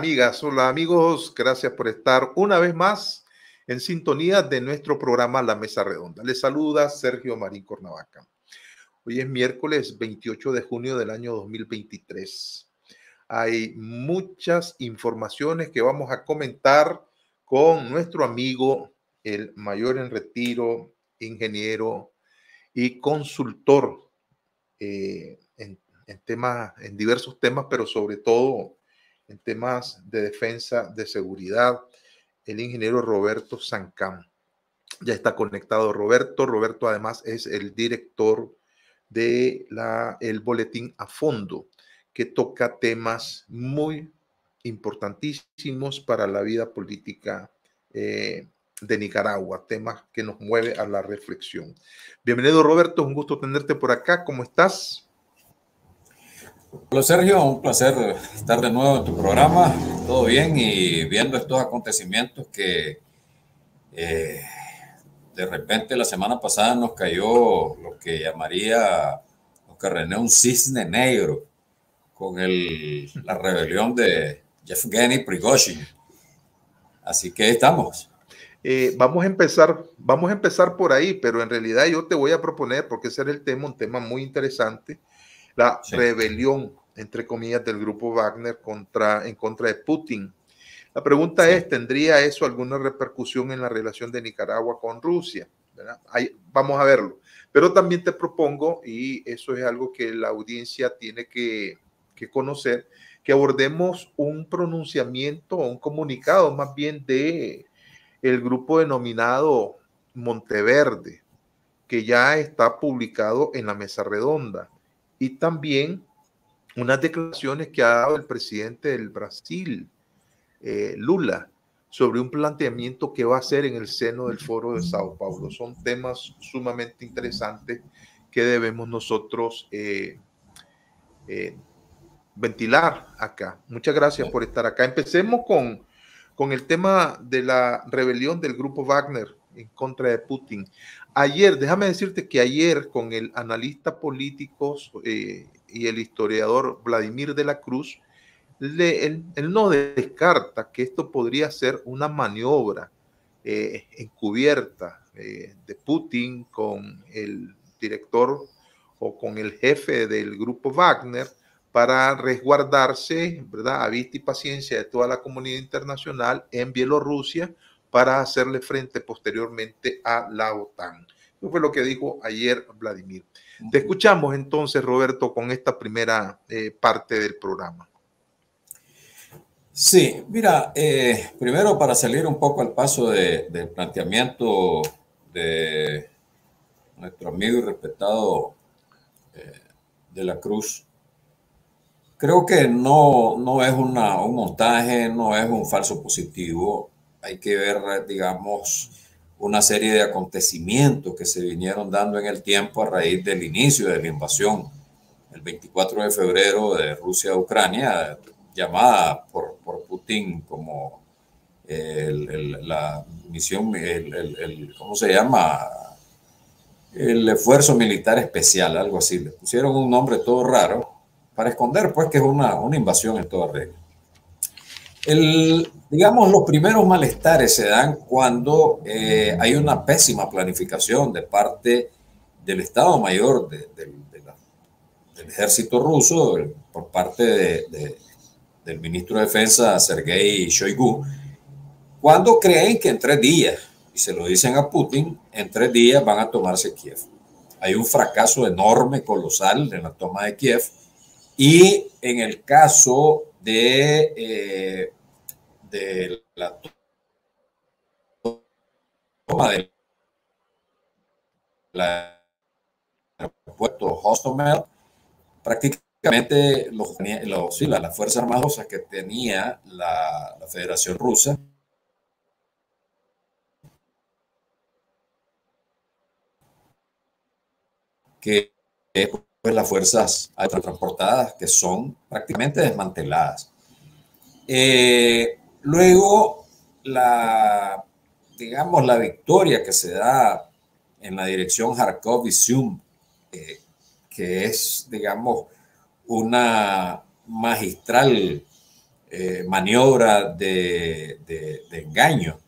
Amigas, hola amigos, gracias por estar una vez más en sintonía de nuestro programa La Mesa Redonda. Les saluda Sergio Marín Cornavaca. Hoy es miércoles 28 de junio del año 2023. Hay muchas informaciones que vamos a comentar con nuestro amigo, el mayor en retiro, ingeniero y consultor eh, en, temas, en diversos temas, pero sobre todo en temas de defensa, de seguridad, el ingeniero Roberto Sancam. Ya está conectado Roberto. Roberto además es el director de el boletín a fondo, que toca temas muy importantísimos para la vida política eh, de Nicaragua, temas que nos mueve a la reflexión. Bienvenido Roberto, un gusto tenerte por acá. ¿Cómo estás? Hola Sergio, un placer estar de nuevo en tu programa. Todo bien y viendo estos acontecimientos que eh, de repente la semana pasada nos cayó lo que llamaría Oscar René un cisne negro con el, la rebelión de Yevgeny Prigozhin. Así que estamos. Eh, vamos a empezar, vamos a empezar por ahí, pero en realidad yo te voy a proponer, porque ese era el tema, un tema muy interesante la rebelión, entre comillas, del grupo Wagner contra, en contra de Putin. La pregunta es, ¿tendría eso alguna repercusión en la relación de Nicaragua con Rusia? Ahí, vamos a verlo. Pero también te propongo, y eso es algo que la audiencia tiene que, que conocer, que abordemos un pronunciamiento o un comunicado más bien de el grupo denominado Monteverde, que ya está publicado en la mesa redonda y también unas declaraciones que ha dado el presidente del Brasil, eh, Lula, sobre un planteamiento que va a hacer en el seno del foro de Sao Paulo. Son temas sumamente interesantes que debemos nosotros eh, eh, ventilar acá. Muchas gracias por estar acá. Empecemos con, con el tema de la rebelión del grupo Wagner en contra de Putin. Ayer, déjame decirte que ayer con el analista político eh, y el historiador Vladimir de la Cruz, él, no descarta que esto podría ser una maniobra eh, encubierta eh, de Putin con el director o con el jefe del grupo Wagner para resguardarse, ¿verdad? A vista y paciencia de toda la comunidad internacional en Bielorrusia para hacerle frente posteriormente a la OTAN. Eso fue lo que dijo ayer Vladimir. Te escuchamos entonces, Roberto, con esta primera eh, parte del programa. Sí, mira, eh, primero para salir un poco al paso del planteamiento de nuestro amigo y respetado eh, de la Cruz, creo que no, no es una, un montaje, no es un falso positivo hay que ver, digamos, una serie de acontecimientos que se vinieron dando en el tiempo a raíz del inicio de la invasión el 24 de febrero de Rusia a Ucrania, llamada por, por Putin como la misión, el, ¿cómo se llama? El esfuerzo militar especial, algo así. Le pusieron un nombre todo raro para esconder, pues, que es una, una invasión en toda regla. El, digamos, los primeros malestares se dan cuando eh, hay una pésima planificación de parte del Estado Mayor del ejército ruso, por parte del ministro de Defensa, Sergei Shoigu, cuando creen que en tres días, y se lo dicen a Putin, en tres días van a tomarse Kiev. Hay un fracaso enorme, colosal en la toma de Kiev, y en el caso de, eh, de la toma de la aeropuerto Hostomel, prácticamente los, los, las Fuerzas Armadas que tenía la, la Federación Rusa. Que pues, las fuerzas transportadas que son prácticamente desmanteladas. Eh, luego, la, digamos, la victoria que se da en la dirección Kharkov y Sum, eh, que es, digamos, una magistral eh, maniobra de, de, engaño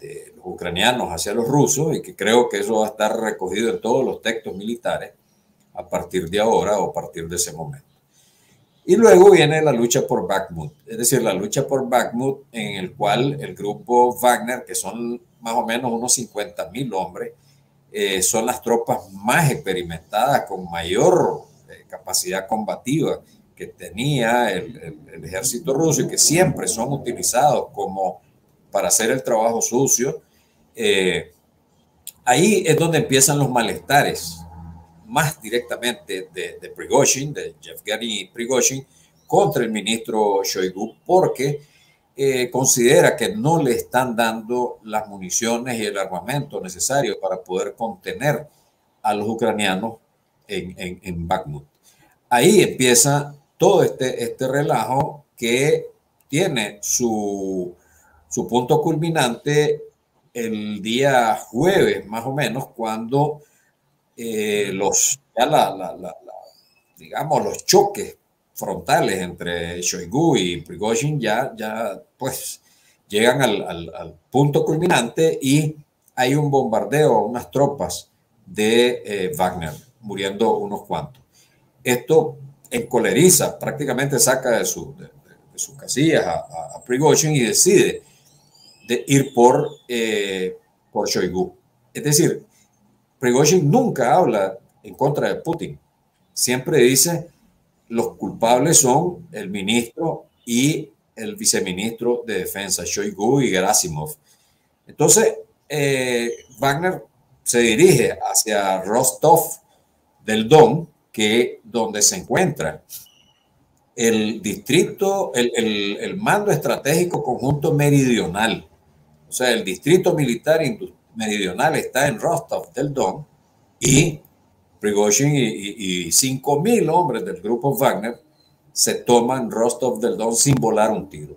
de los ucranianos hacia los rusos y que creo que eso va a estar recogido en todos los textos militares a partir de ahora o a partir de ese momento. Y luego viene la lucha por Bakhmut, es decir, la lucha por Bakhmut en el cual el grupo Wagner, que son más o menos unos 50 mil hombres, eh, son las tropas más experimentadas, con mayor eh, capacidad combativa que tenía el, ejército ruso y que siempre son utilizados como para hacer el trabajo sucio. Eh, ahí es donde empiezan los malestares más directamente de, de Prigozhin, de Yevgeny Prigozhin, contra el ministro Shoigu, porque eh, considera que no le están dando las municiones y el armamento necesario para poder contener a los ucranianos en, en, en Bakhmut. Ahí empieza todo este, este relajo que tiene su, su punto culminante el día jueves, más o menos, cuando eh, los, ya la, la, digamos, los choques frontales entre Shoigu y Prigozhin ya, ya pues llegan al, punto culminante y hay un bombardeo a unas tropas de eh, Wagner, muriendo unos cuantos. Esto encoleriza, prácticamente saca de, su, de sus casillas a, a, Prigozhin y decide de ir por, eh, por Shoigu. Es decir, Prigozhin nunca habla en contra de Putin. Siempre dice los culpables son el ministro y el viceministro de defensa, Shoigu y Gerasimov. Entonces, eh, Wagner se dirige hacia Rostov del Don, que donde se encuentra el distrito, el, el, el mando estratégico conjunto meridional, o sea, el distrito militar industrial meridional está en Rostov del Don y Prigozhin y, cinco mil hombres del grupo Wagner se toman Rostov del Don sin volar un tiro.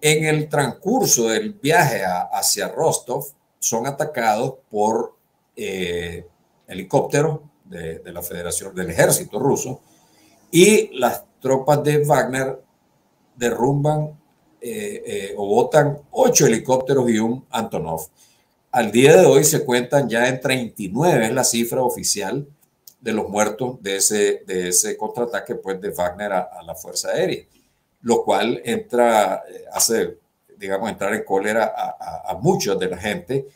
En el transcurso del viaje hacia Rostov son atacados por eh, helicópteros de, de la Federación del Ejército ruso y las tropas de Wagner derrumban eh, eh, o botan ocho helicópteros y un Antonov. Al día de hoy se cuentan ya en 39, es la cifra oficial de los muertos de ese, de ese contraataque pues, de Wagner a, la Fuerza Aérea, lo cual entra, eh, hace, digamos, entrar en cólera a, a, a muchos de la gente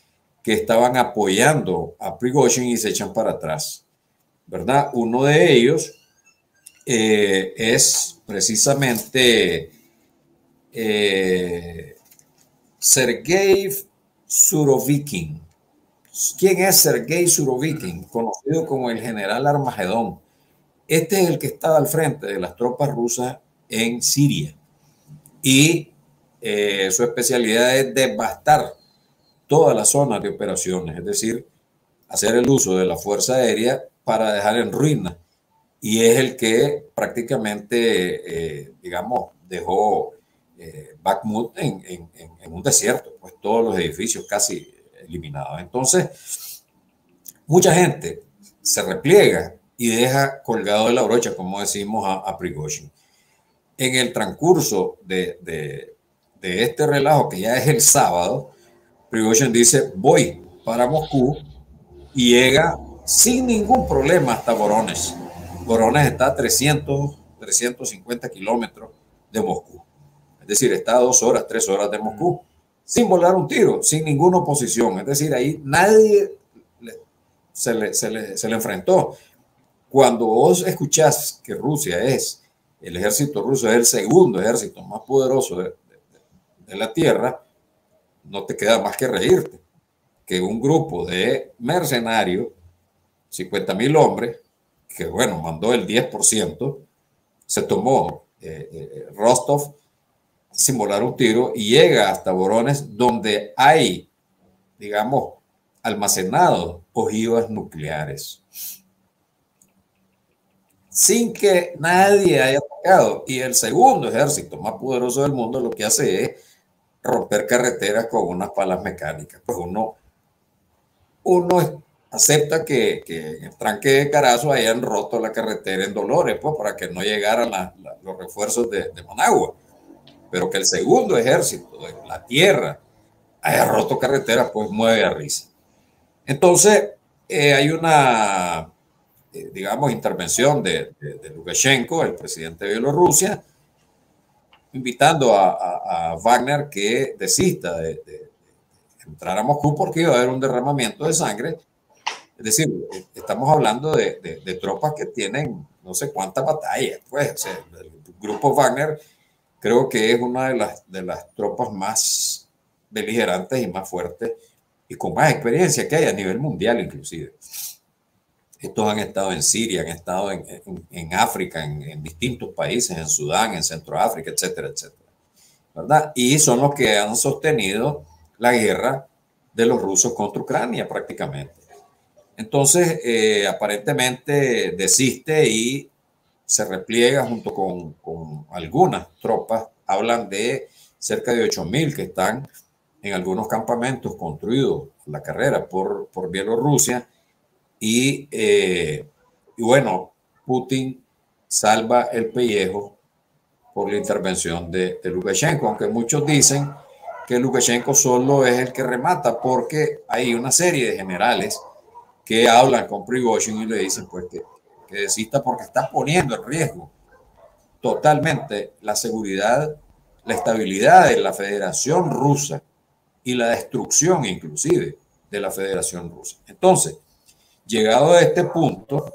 que estaban apoyando a Prigozhin y se echan para atrás, ¿verdad? Uno de ellos eh, es precisamente eh, Sergei Surovikin. ¿Quién es Sergei Surovikin? Conocido como el general Armagedón. Este es el que estaba al frente de las tropas rusas en Siria. Y eh, su especialidad es devastar toda la zona de operaciones, es decir, hacer el uso de la Fuerza Aérea para dejar en ruina. Y es el que prácticamente, eh, digamos, dejó eh, Bakhmut en, en, en, un desierto, pues todos los edificios casi eliminados. Entonces, mucha gente se repliega y deja colgado de la brocha, como decimos, a, a Prigozhin. En el transcurso de, de, de, este relajo, que ya es el sábado, Prigozhin dice, voy para Moscú y llega sin ningún problema hasta Borones. Borones está a 300, 350 kilómetros de Moscú. Es decir, está a dos horas, tres horas de Moscú, sin volar un tiro, sin ninguna oposición. Es decir, ahí nadie se le, se le, se le enfrentó. Cuando vos escuchás que Rusia es, el ejército ruso es el segundo ejército más poderoso de, de, de la Tierra, no te queda más que reírte. Que un grupo de mercenarios 50 mil hombres, que bueno, mandó el 10%, se tomó eh, eh, Rostov, simular un tiro y llega hasta Borones, donde hay, digamos, almacenados ojivas nucleares. Sin que nadie haya atacado. Y el segundo ejército más poderoso del mundo lo que hace es romper carreteras con unas palas mecánicas. Pues uno, uno acepta que, en el tranque de Carazo hayan roto la carretera en Dolores, pues para que no llegaran los refuerzos de, de, Managua. Pero que el segundo ejército de la tierra haya roto carreteras, pues mueve a risa. Entonces, eh, hay una, eh, digamos, intervención de, de, Lukashenko, el presidente de Bielorrusia, invitando a, Wagner que desista de, de entrar a Moscú porque iba a haber un derramamiento de sangre es decir, estamos hablando de, de, tropas que tienen no sé cuántas batallas. Pues, el grupo Wagner creo que es una de las, de las tropas más beligerantes y más fuertes y con más experiencia que hay a nivel mundial inclusive. Estos han estado en Siria, han estado en, en, África, en, en, distintos países, en Sudán, en Centroáfrica, etcétera, etcétera. ¿Verdad? Y son los que han sostenido la guerra de los rusos contra Ucrania prácticamente. Entonces, eh, aparentemente desiste y se repliega junto con, algunas tropas. Hablan de cerca de 8.000 que están en algunos campamentos construidos la carrera por, por Bielorrusia. Y, eh, y bueno, Putin salva el pellejo por la intervención de, de, Lukashenko, aunque muchos dicen que Lukashenko solo es el que remata porque hay una serie de generales que hablan con Prigozhin y le dicen pues que, que desista porque está poniendo en riesgo totalmente la seguridad, la estabilidad de la Federación Rusa y la destrucción inclusive de la Federación Rusa. Entonces, llegado a este punto,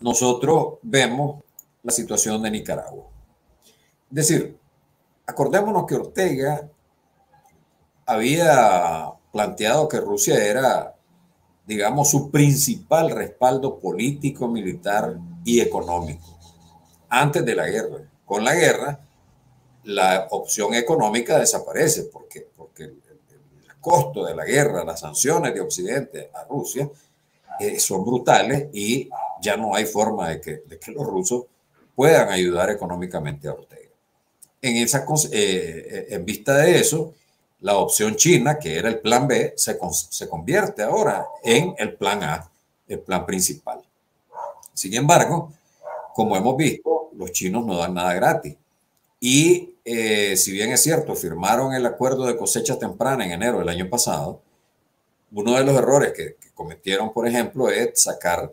nosotros vemos la situación de Nicaragua. Es decir, acordémonos que Ortega había planteado que Rusia era digamos, su principal respaldo político, militar y económico antes de la guerra. Con la guerra, la opción económica desaparece porque, porque el, costo de la guerra, las sanciones de Occidente a Rusia eh, son brutales y ya no hay forma de que, de que, los rusos puedan ayudar económicamente a Ortega. En, esa, eh, eh, en vista de eso, la opción china, que era el plan B, se, se convierte ahora en el plan A, el plan principal. Sin embargo, como hemos visto, los chinos no dan nada gratis. Y eh, si bien es cierto, firmaron el acuerdo de cosecha temprana en enero del año pasado, uno de los errores que, cometieron, por ejemplo, es sacar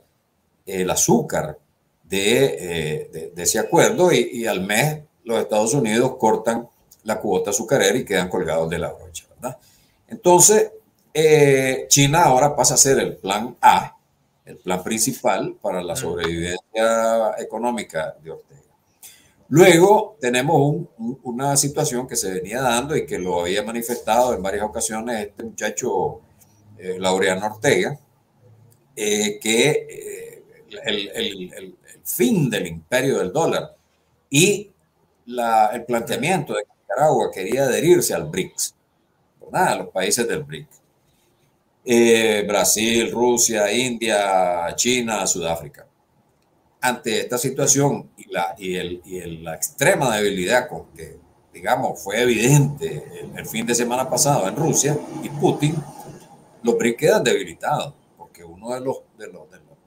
el azúcar de, eh, ese acuerdo y, y, al mes los Estados Unidos cortan la cuota azucarera y quedan colgados de la brocha, ¿verdad? Entonces, eh, China ahora pasa a ser el plan A, el plan principal para la sobrevivencia económica de Ortega. Luego tenemos una situación que se venía dando y que lo había manifestado en varias ocasiones este muchacho eh, Laureano Ortega, eh, que el, el, el, fin del imperio del dólar y la, el planteamiento de Nicaragua quería adherirse al BRICS, ¿verdad? A los países del BRICS. Eh, Brasil, Rusia, India, China, Sudáfrica. Ante esta situación y la, y el, y la extrema debilidad con que, digamos, fue evidente el, fin de semana pasado en Rusia y Putin, los BRICS quedan debilitados, porque uno de los, de los, de los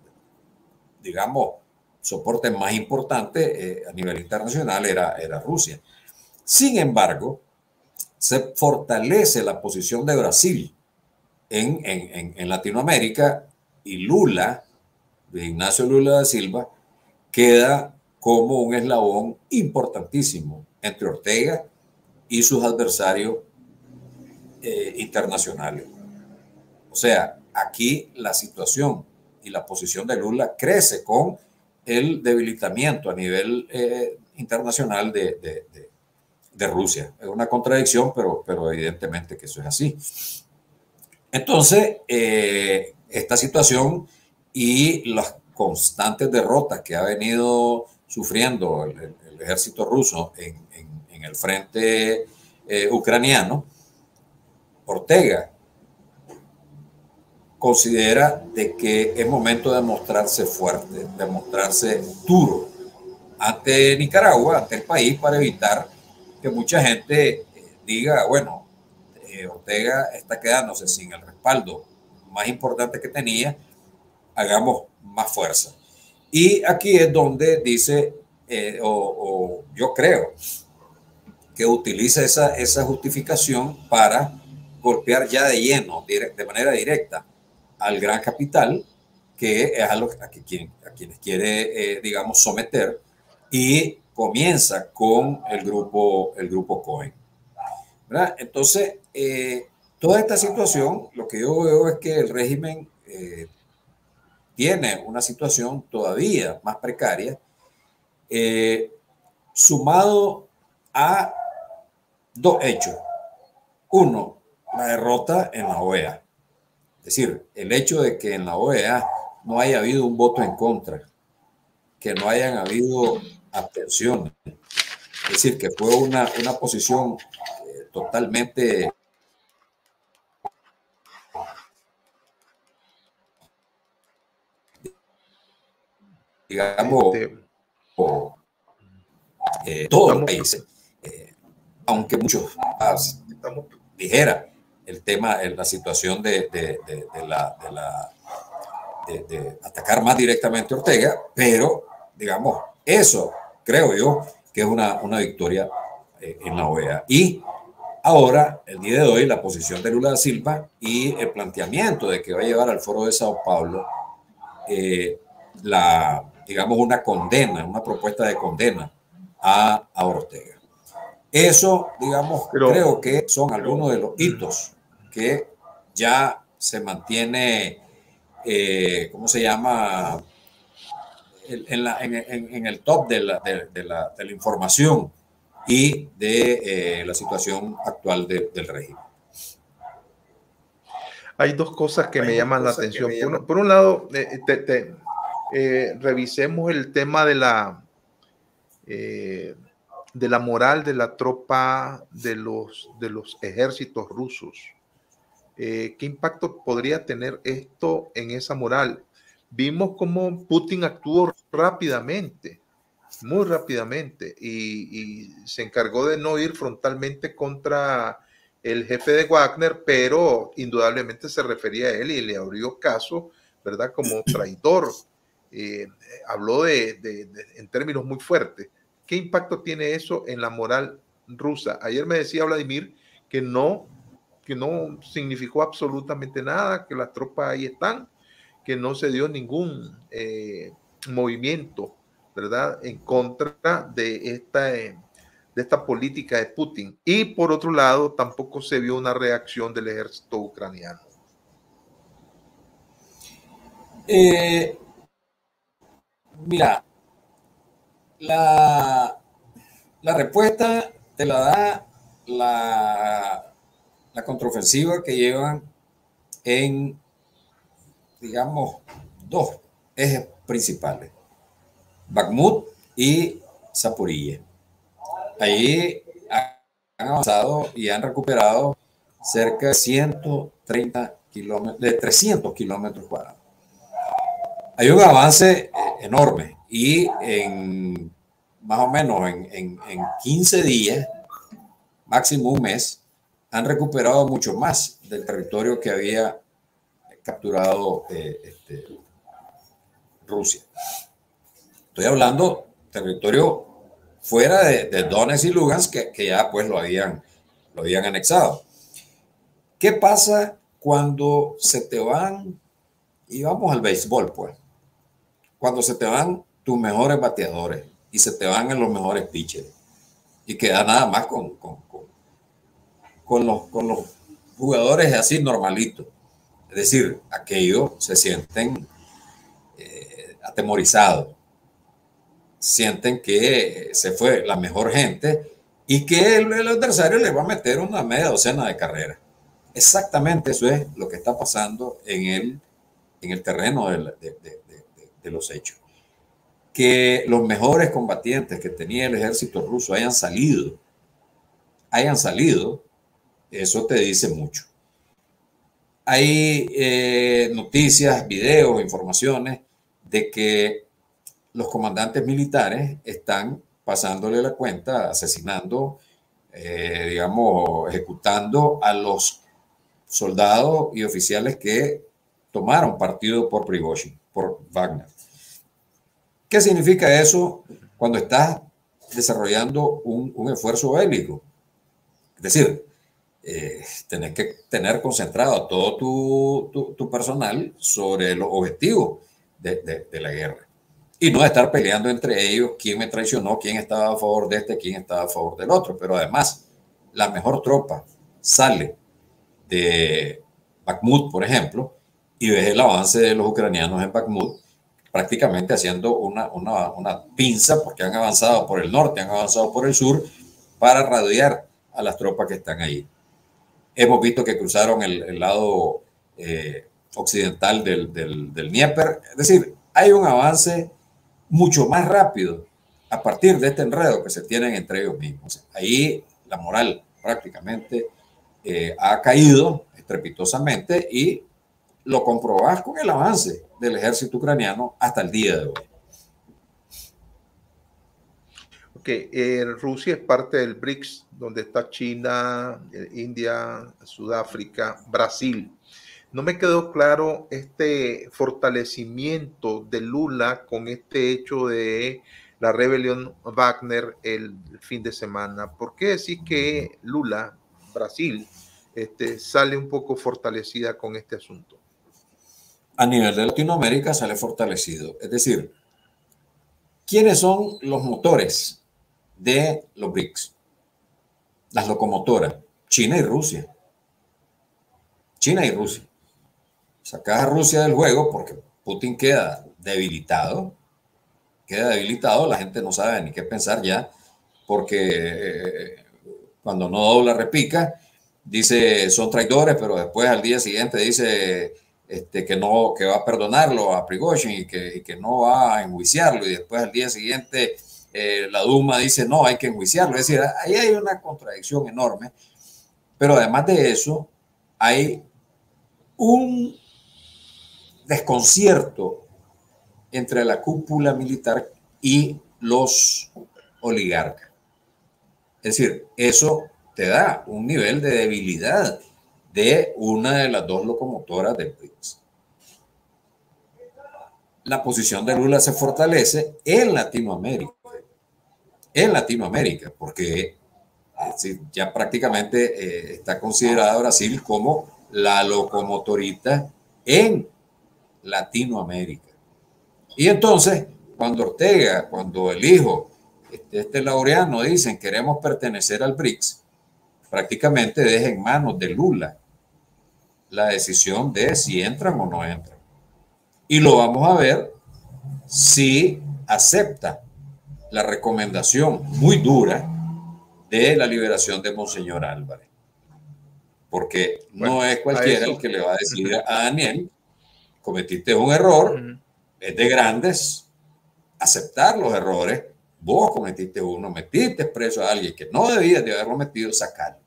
digamos, soportes más importantes eh, a nivel internacional era, era Rusia. Sin embargo, se fortalece la posición de Brasil en, Latinoamérica y Lula, de Ignacio Lula da Silva, queda como un eslabón importantísimo entre Ortega y sus adversarios eh, internacionales. O sea, aquí la situación y la posición de Lula crece con el debilitamiento a nivel eh, internacional de, de Rusia. Es una contradicción, pero, pero evidentemente que eso es así. Entonces, eh, esta situación y las constantes derrotas que ha venido sufriendo el, ejército ruso en, el frente eh, ucraniano, Ortega considera de que es momento de mostrarse fuerte, de mostrarse duro ante Nicaragua, ante el país, para evitar que mucha gente eh, diga, bueno, eh, Ortega está quedándose sin el respaldo más importante que tenía, hagamos más fuerza. Y aquí es donde dice, eh, o, yo creo, que utiliza esa, esa justificación para golpear ya de lleno, de manera directa, al gran capital, que es a, los, a, quien, a quienes quiere, eh, digamos, someter, y comienza con el grupo, el grupo Cohen. Entonces, eh, toda esta situación, lo que yo veo es que el régimen eh, tiene una situación todavía más precaria, sumado a dos hechos. Uno, la derrota en la OEA. Es decir, el hecho de que en la OEA no haya habido un voto en contra, que no hayan habido abstenciones, es decir, que fue una, una posición eh, totalmente digamos, este, eh, todos los países, eh, aunque muchos dijera el tema, la situación de, de, la, de, atacar más directamente a Ortega, pero digamos, eso creo yo que es una, una victoria eh, en la OEA. Y ahora, el día de hoy, la posición de Lula da Silva y el planteamiento de que va a llevar al foro de Sao Paulo eh, la, digamos, una condena, una propuesta de condena a, a Ortega. Eso, digamos, creo que son algunos de los hitos que ya se mantiene, eh, ¿cómo se llama? En, la, en, el top de la, de, la, de la, información y de eh, la situación actual del régimen. Hay dos cosas que me llaman la atención. Por, un lado, eh, revisemos el tema de la de la moral de la tropa de los, de los ejércitos rusos. Eh, ¿Qué impacto podría tener esto en esa moral? Vimos cómo Putin actuó rápidamente, muy rápidamente, y, se encargó de no ir frontalmente contra el jefe de Wagner, pero indudablemente se refería a él y le abrió caso, ¿verdad? Como traidor. Eh, habló de, en términos muy fuertes. ¿Qué impacto tiene eso en la moral rusa? Ayer me decía Vladimir que no que no significó absolutamente nada, que las tropas ahí están, que no se dio ningún eh, movimiento, ¿verdad?, en contra de esta, eh, de esta política de Putin. Y por otro lado, tampoco se vio una reacción del ejército ucraniano. Eh, mira, la, la respuesta te la da la la contraofensiva que llevan en, digamos, dos ejes principales, Bakhmut y Zaporilla. Allí han avanzado y han recuperado cerca de 130 kilómetros, de 300 kilómetros cuadrados. Hay un avance eh, enorme y en más o menos en, en, en 15 días, máximo un mes, han recuperado mucho más del territorio que había capturado eh, este, Rusia. Estoy hablando territorio fuera de, Donetsk y Lugansk que, ya pues lo habían, lo habían anexado. ¿Qué pasa cuando se te van, y vamos al béisbol pues, cuando se te van tus mejores bateadores y se te van en los mejores pitchers y queda nada más con, con con los, con los jugadores así normalitos. Es decir, aquellos se sienten eh, atemorizados, sienten que se fue la mejor gente y que el, adversario le va a meter una media docena de carreras. Exactamente eso es lo que está pasando en el en el terreno de, de los hechos. Que los mejores combatientes que tenía el ejército ruso hayan salido, hayan salido, eso te dice mucho. Hay eh, noticias, videos, informaciones de que los comandantes militares están pasándole la cuenta, asesinando, eh, digamos, ejecutando a los soldados y oficiales que tomaron partido por Prigozhin, por Wagner. ¿Qué significa eso cuando estás desarrollando un, un esfuerzo bélico? Es decir, eh, tenés que tener concentrado todo tu, tu, personal sobre los objetivos de, de, la guerra. Y no estar peleando entre ellos quién me traicionó, quién estaba a favor de este, quién estaba a favor del otro. Pero además, la mejor tropa sale de Bakhmut, por ejemplo, y ves el avance de los ucranianos en Bakhmut, prácticamente haciendo una, una, una pinza, porque han avanzado por el norte, han avanzado por el sur, para rodear a las tropas que están ahí. Hemos visto que cruzaron el, lado eh, occidental del, del, del Dnieper. Es decir, hay un avance mucho más rápido a partir de este enredo que se tienen entre ellos mismos. Ahí la moral prácticamente eh, ha caído estrepitosamente y lo comprobás con el avance del ejército ucraniano hasta el día de hoy. que Rusia es parte del BRICS, donde está China, eh, India, Sudáfrica, Brasil. No me quedó claro este fortalecimiento de Lula con este hecho de la rebelión Wagner el fin de semana. ¿Por qué decir que Lula, Brasil, este, sale un poco fortalecida con este asunto? A nivel de Latinoamérica sale fortalecido. Es decir, ¿quiénes son los motores de los BRICS. Las locomotoras, China y Rusia. China y Rusia. Sacas a Rusia del juego porque Putin queda debilitado. Queda debilitado, la gente no sabe ni qué pensar ya, porque eh, cuando no dobla repica, dice son traidores, pero después al día siguiente dice este, que no, que va a perdonarlo a Prigozhin y que, y que no va a enjuiciarlo, y después al día siguiente eh, la Duma dice no, hay que enjuiciarlo. Es decir, ahí hay una contradicción enorme, pero además de eso, hay un desconcierto entre la cúpula militar y los oligarcas. Es decir, eso te da un nivel de debilidad de una de las dos locomotoras del país. La posición de Lula se fortalece en Latinoamérica en Latinoamérica, porque ya prácticamente eh, está considerada Brasil como la locomotorita en Latinoamérica. Y entonces, cuando Ortega, cuando el hijo, este, este laureano, dicen queremos pertenecer al BRICS, prácticamente deja en manos de Lula la decisión de si entran o no entran. Y lo vamos a ver si acepta la recomendación muy dura de la liberación de Monseñor Álvarez. Porque no es cualquiera el que le va a decir a Daniel, cometiste un error, es de grandes aceptar los errores, vos cometiste uno, metiste preso a alguien que no debías de haberlo metido, sacarlo.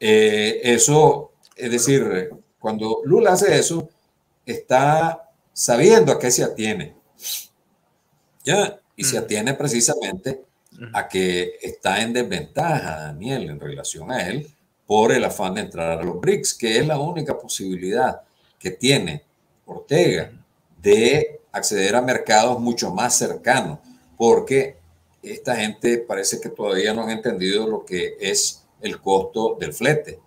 Eh, eso, es decir, cuando Lula hace eso, está sabiendo a qué se atiene. Ya, y se atiene precisamente a que está en desventaja Daniel en relación a él por el afán de entrar a los BRICS, que es la única posibilidad que tiene Ortega de acceder a mercados mucho más cercanos, porque esta gente parece que todavía no han entendido lo que es el costo del flete.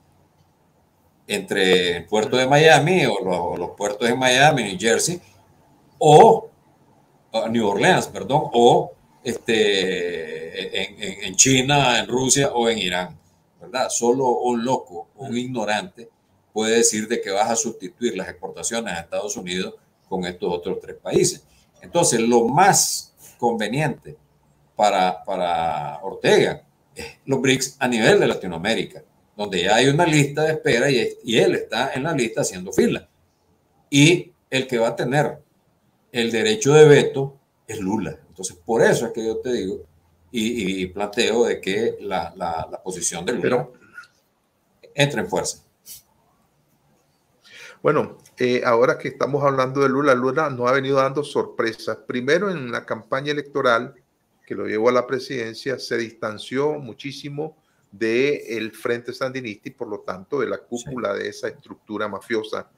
Entre el puerto de Miami o los, los puertos de Miami, New Jersey, o New Orleans, perdón, o este, en, China, en Rusia o en Irán, ¿verdad? Solo un loco, un ignorante puede decir de que vas a sustituir las exportaciones a Estados Unidos con estos otros tres países. Entonces, lo más conveniente para, para Ortega es los BRICS a nivel de Latinoamérica, donde ya hay una lista de espera y, y él está en la lista haciendo fila. y el que va a tener el derecho de veto es Lula. Entonces, por eso es que yo te digo y, planteo de que la, la, posición de Lula entra en fuerza. Bueno, eh, ahora que estamos hablando de Lula, Lula nos ha venido dando sorpresas. Primero en la campaña electoral que lo llevó a la presidencia, se distanció muchísimo del Frente Sandinista y por lo tanto de la cúpula de esa estructura mafiosa.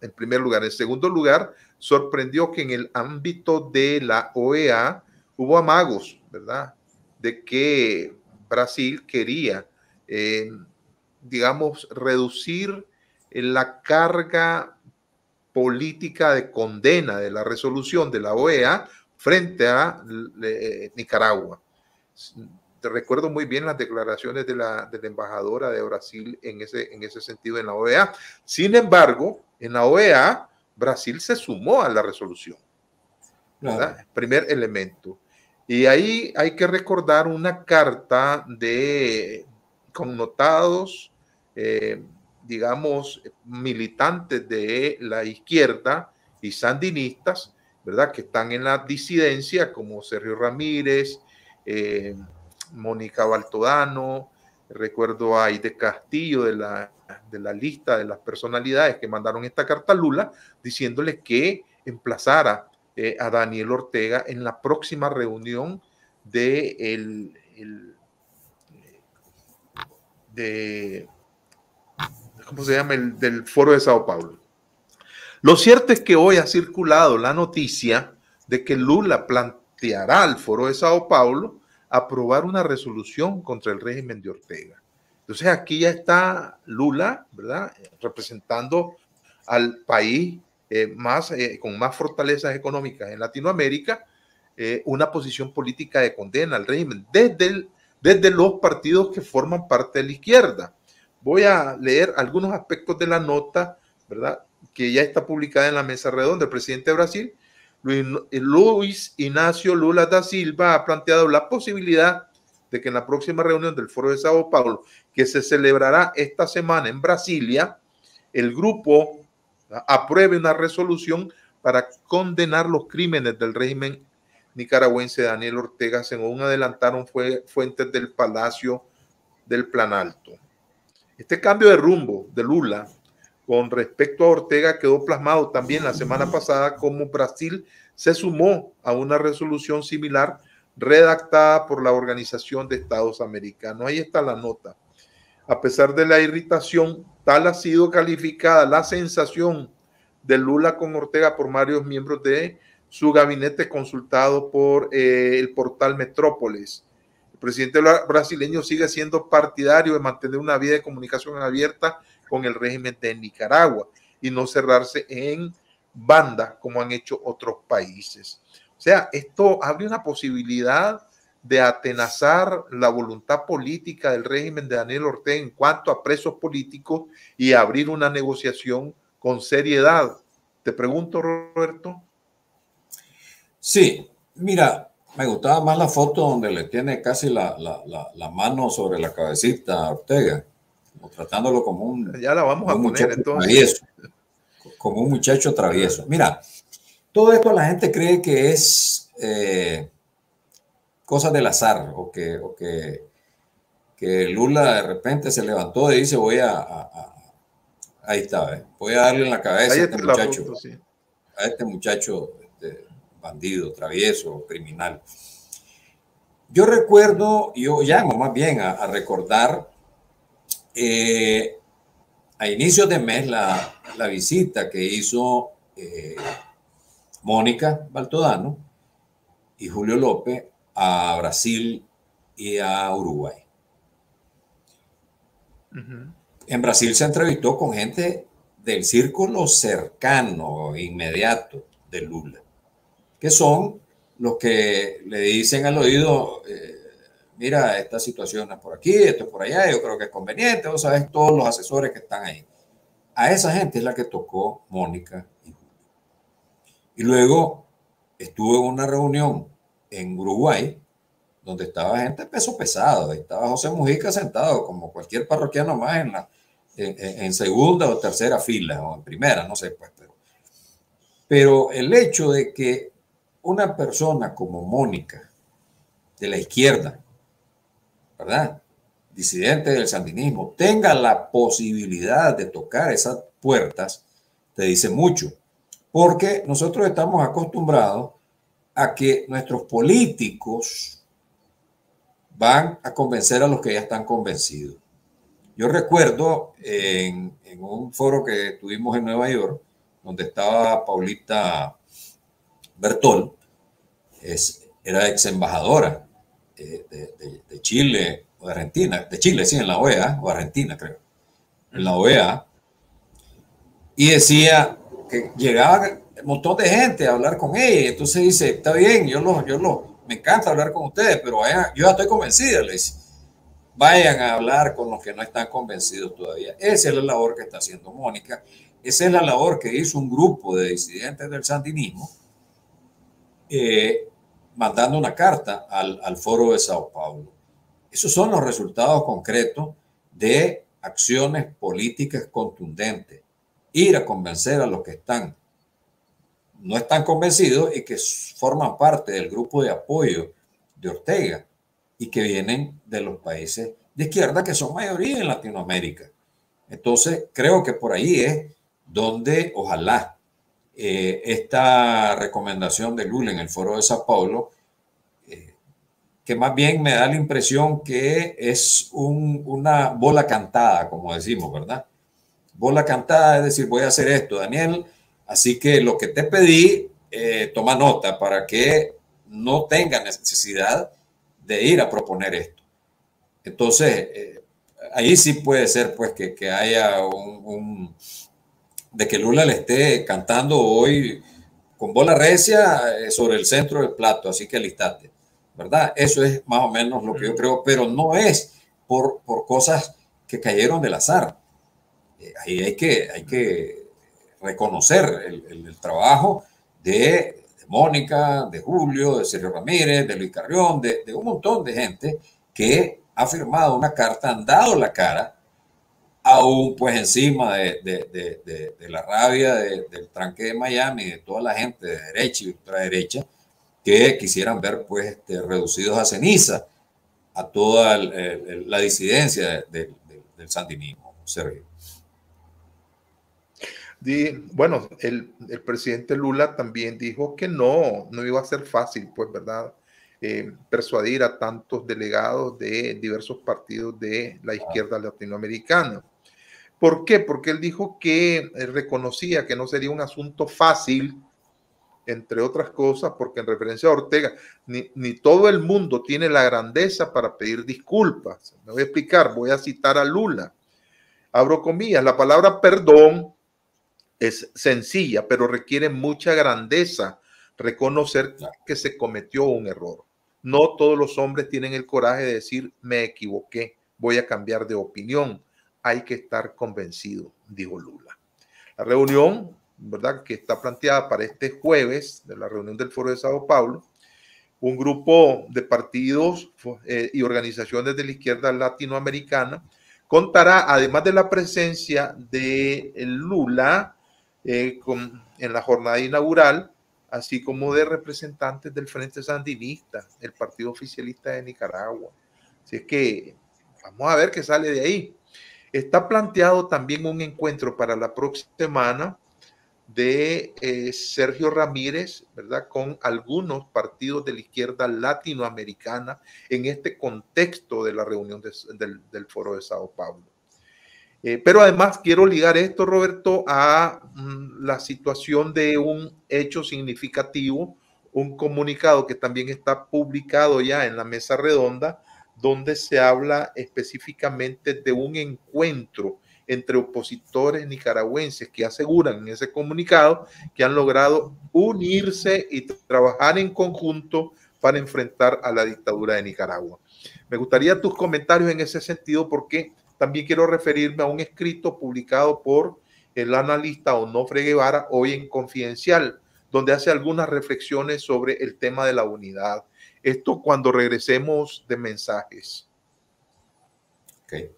En primer lugar. En segundo lugar, sorprendió que en el ámbito de la OEA hubo amagos, ¿verdad? De que Brasil quería, eh, digamos, reducir la carga política de condena de la resolución de la OEA frente a eh, Nicaragua. Te recuerdo muy bien las declaraciones de la, de la, embajadora de Brasil en ese, en ese sentido en la OEA. Sin embargo, en la OEA, Brasil se sumó a la resolución. Primer elemento. Y ahí hay que recordar una carta de connotados, eh, digamos, militantes de la izquierda y sandinistas, ¿verdad? Que están en la disidencia, como Sergio Ramírez, eh, Mónica Baltodano, recuerdo a Aide Castillo de la, de la lista de las personalidades que mandaron esta carta a Lula, diciéndole que emplazara eh, a Daniel Ortega en la próxima reunión de el, de, ¿cómo se llama? El, del Foro de Sao Paulo. Lo cierto es que hoy ha circulado la noticia de que Lula planteará al Foro de Sao Paulo aprobar una resolución contra el régimen de Ortega. Entonces aquí ya está Lula, ¿verdad? Representando al país eh, más, eh, con más fortalezas económicas en Latinoamérica, eh, una posición política de condena al régimen desde, desde los partidos que forman parte de la izquierda. Voy a leer algunos aspectos de la nota, ¿verdad? Que ya está publicada en la mesa redonda. El presidente de Brasil, Luis Ignacio Lula da Silva, ha planteado la posibilidad de que en la próxima reunión del Foro de Sao Paulo, que se celebrará esta semana en Brasilia, el grupo apruebe una resolución para condenar los crímenes del régimen nicaragüense Daniel Ortega, según adelantaron fue, fuentes del Palacio del Planalto. Este cambio de rumbo de Lula con respecto a Ortega quedó plasmado también la semana pasada como Brasil se sumó a una resolución similar redactada por la Organización de Estados Americanos. Ahí está la nota. A pesar de la irritación, tal ha sido calificada la sensación de Lula con Ortega por varios miembros de su gabinete consultado por eh, el portal Metrópolis. El presidente brasileño sigue siendo partidario de mantener una vía de comunicación abierta con el régimen de Nicaragua y no cerrarse en banda como han hecho otros países. O sea, esto abre una posibilidad de atenazar la voluntad política del régimen de Daniel Ortega en cuanto a presos políticos y abrir una negociación con seriedad. Te pregunto, Roberto. Sí, mira, me gustaba más la foto donde le tiene casi la, mano sobre la cabecita a Ortega, tratándolo como un, ya la vamos a poner, entonces. Travieso, como un muchacho travieso. Mira, todo esto la gente cree que es eh, cosa del azar o que, que, Lula de repente se levantó y dice voy a, ahí está, eh, voy a darle en la cabeza a este muchacho, a este muchacho bandido, travieso, criminal. Yo recuerdo, yo llamo más bien a, recordar eh, a inicios de mes la, visita que hizo Mónica Baltodano y Julio López a Brasil y a Uruguay. En Brasil se entrevistó con gente del círculo cercano, inmediato de Lula, que son los que le dicen al oído, eh, mira, esta situación es por aquí, esto es por allá, yo creo que es conveniente, o sabes, todos los asesores que están ahí. A esa gente es la que tocó Mónica y luego estuve en una reunión en Uruguay donde estaba gente peso pesado. Estaba José Mujica sentado como cualquier parroquiano más en, la, en, segunda o tercera fila o en primera, no sé, pues, pero Pero el hecho de que una persona como Mónica, de la izquierda, ¿verdad? Disidente del sandinismo, tenga la posibilidad de tocar esas puertas, te dice mucho. Porque nosotros estamos acostumbrados a que nuestros políticos van a convencer a los que ya están convencidos. Yo recuerdo en, un foro que tuvimos en Nueva York, donde estaba Paulita Bertol, es, era ex embajadora eh, de, Chile o de Argentina, de Chile, sí, en la OEA, o Argentina creo, en la OEA, y decía que llegaba un montón de gente a hablar con ella, entonces dice, está bien, yo lo, yo lo, me encanta hablar con ustedes, pero yo ya estoy convencida, le dice vayan a hablar con los que no están convencidos todavía. Esa es la labor que está haciendo Mónica. Esa es la labor que hizo un grupo de disidentes del sandinismo, eh, mandando una carta al, al foro de Sao Paulo. Esos son los resultados concretos de acciones políticas contundentes. Ir a convencer a los que están, no están convencidos y que forman parte del grupo de apoyo de Ortega y que vienen de los países de izquierda que son mayoría en Latinoamérica. Entonces, creo que por ahí es donde ojalá eh, esta recomendación de Lula en el foro de Sao Paulo, eh, que más bien me da la impresión que es una bola cantada, como decimos, ¿verdad? Bola cantada, es decir, voy a hacer esto, Daniel, así que lo que te pedí, eh, toma nota para que no tenga necesidad de ir a proponer esto. Entonces, ahí sí puede ser pues que, que haya un, de que Lula le esté cantando hoy con bola recia eh, sobre el centro del plato, así que listate, ¿verdad? Eso es más o menos lo que yo creo, pero no es por, por cosas que cayeron del azar. Eh, ahí hay que, hay que reconocer el, el trabajo de Mónica, de Julio, de Sergio Ramírez, de Luis Carrión, de, un montón de gente que ha firmado una carta, han dado la cara, aún pues encima de, la rabia del tranque de Miami, de toda la gente de derecha y ultraderecha, que quisieran ver pues este, reducidos a ceniza a toda la disidencia del sandinismo, Sergio bueno, el, presidente Lula también dijo que no, no iba a ser fácil, pues, ¿verdad? Eh, persuadir a tantos delegados de diversos partidos de la izquierda latinoamericana. ¿Por qué? Porque él dijo que reconocía que no sería un asunto fácil, entre otras cosas, porque en referencia a Ortega, ni, ni todo el mundo tiene la grandeza para pedir disculpas. Me voy a explicar, voy a citar a Lula. Abro comillas, la palabra perdón es sencilla, pero requiere mucha grandeza reconocer que se cometió un error. No todos los hombres tienen el coraje de decir, me equivoqué, voy a cambiar de opinión. Hay que estar convencido, dijo Lula. La reunión, ¿verdad?, que está planteada para este jueves de la reunión del Foro de Sao Paulo, un grupo de partidos eh, y organizaciones de la izquierda latinoamericana contará, además de la presencia de Lula, eh, en la jornada inaugural, así como de representantes del Frente Sandinista, el Partido Oficialista de Nicaragua. Así es que vamos a ver qué sale de ahí. Está planteado también un encuentro para la próxima semana de eh, Sergio Ramírez, ¿verdad? Con algunos partidos de la izquierda latinoamericana en este contexto de la reunión del, Foro de Sao Paulo. Eh, pero además quiero ligar esto, Roberto, a mm, la situación de un hecho significativo, un comunicado que también está publicado ya en la mesa redonda, donde se habla específicamente de un encuentro entre opositores nicaragüenses que aseguran en ese comunicado que han logrado unirse y trabajar en conjunto para enfrentar a la dictadura de Nicaragua. Me gustaría tus comentarios en ese sentido porque también quiero referirme a un escrito publicado por el analista Onofre Guevara hoy en Confidencial, donde hace algunas reflexiones sobre el tema de la unidad. Esto cuando regresemos de mensajes. Okay.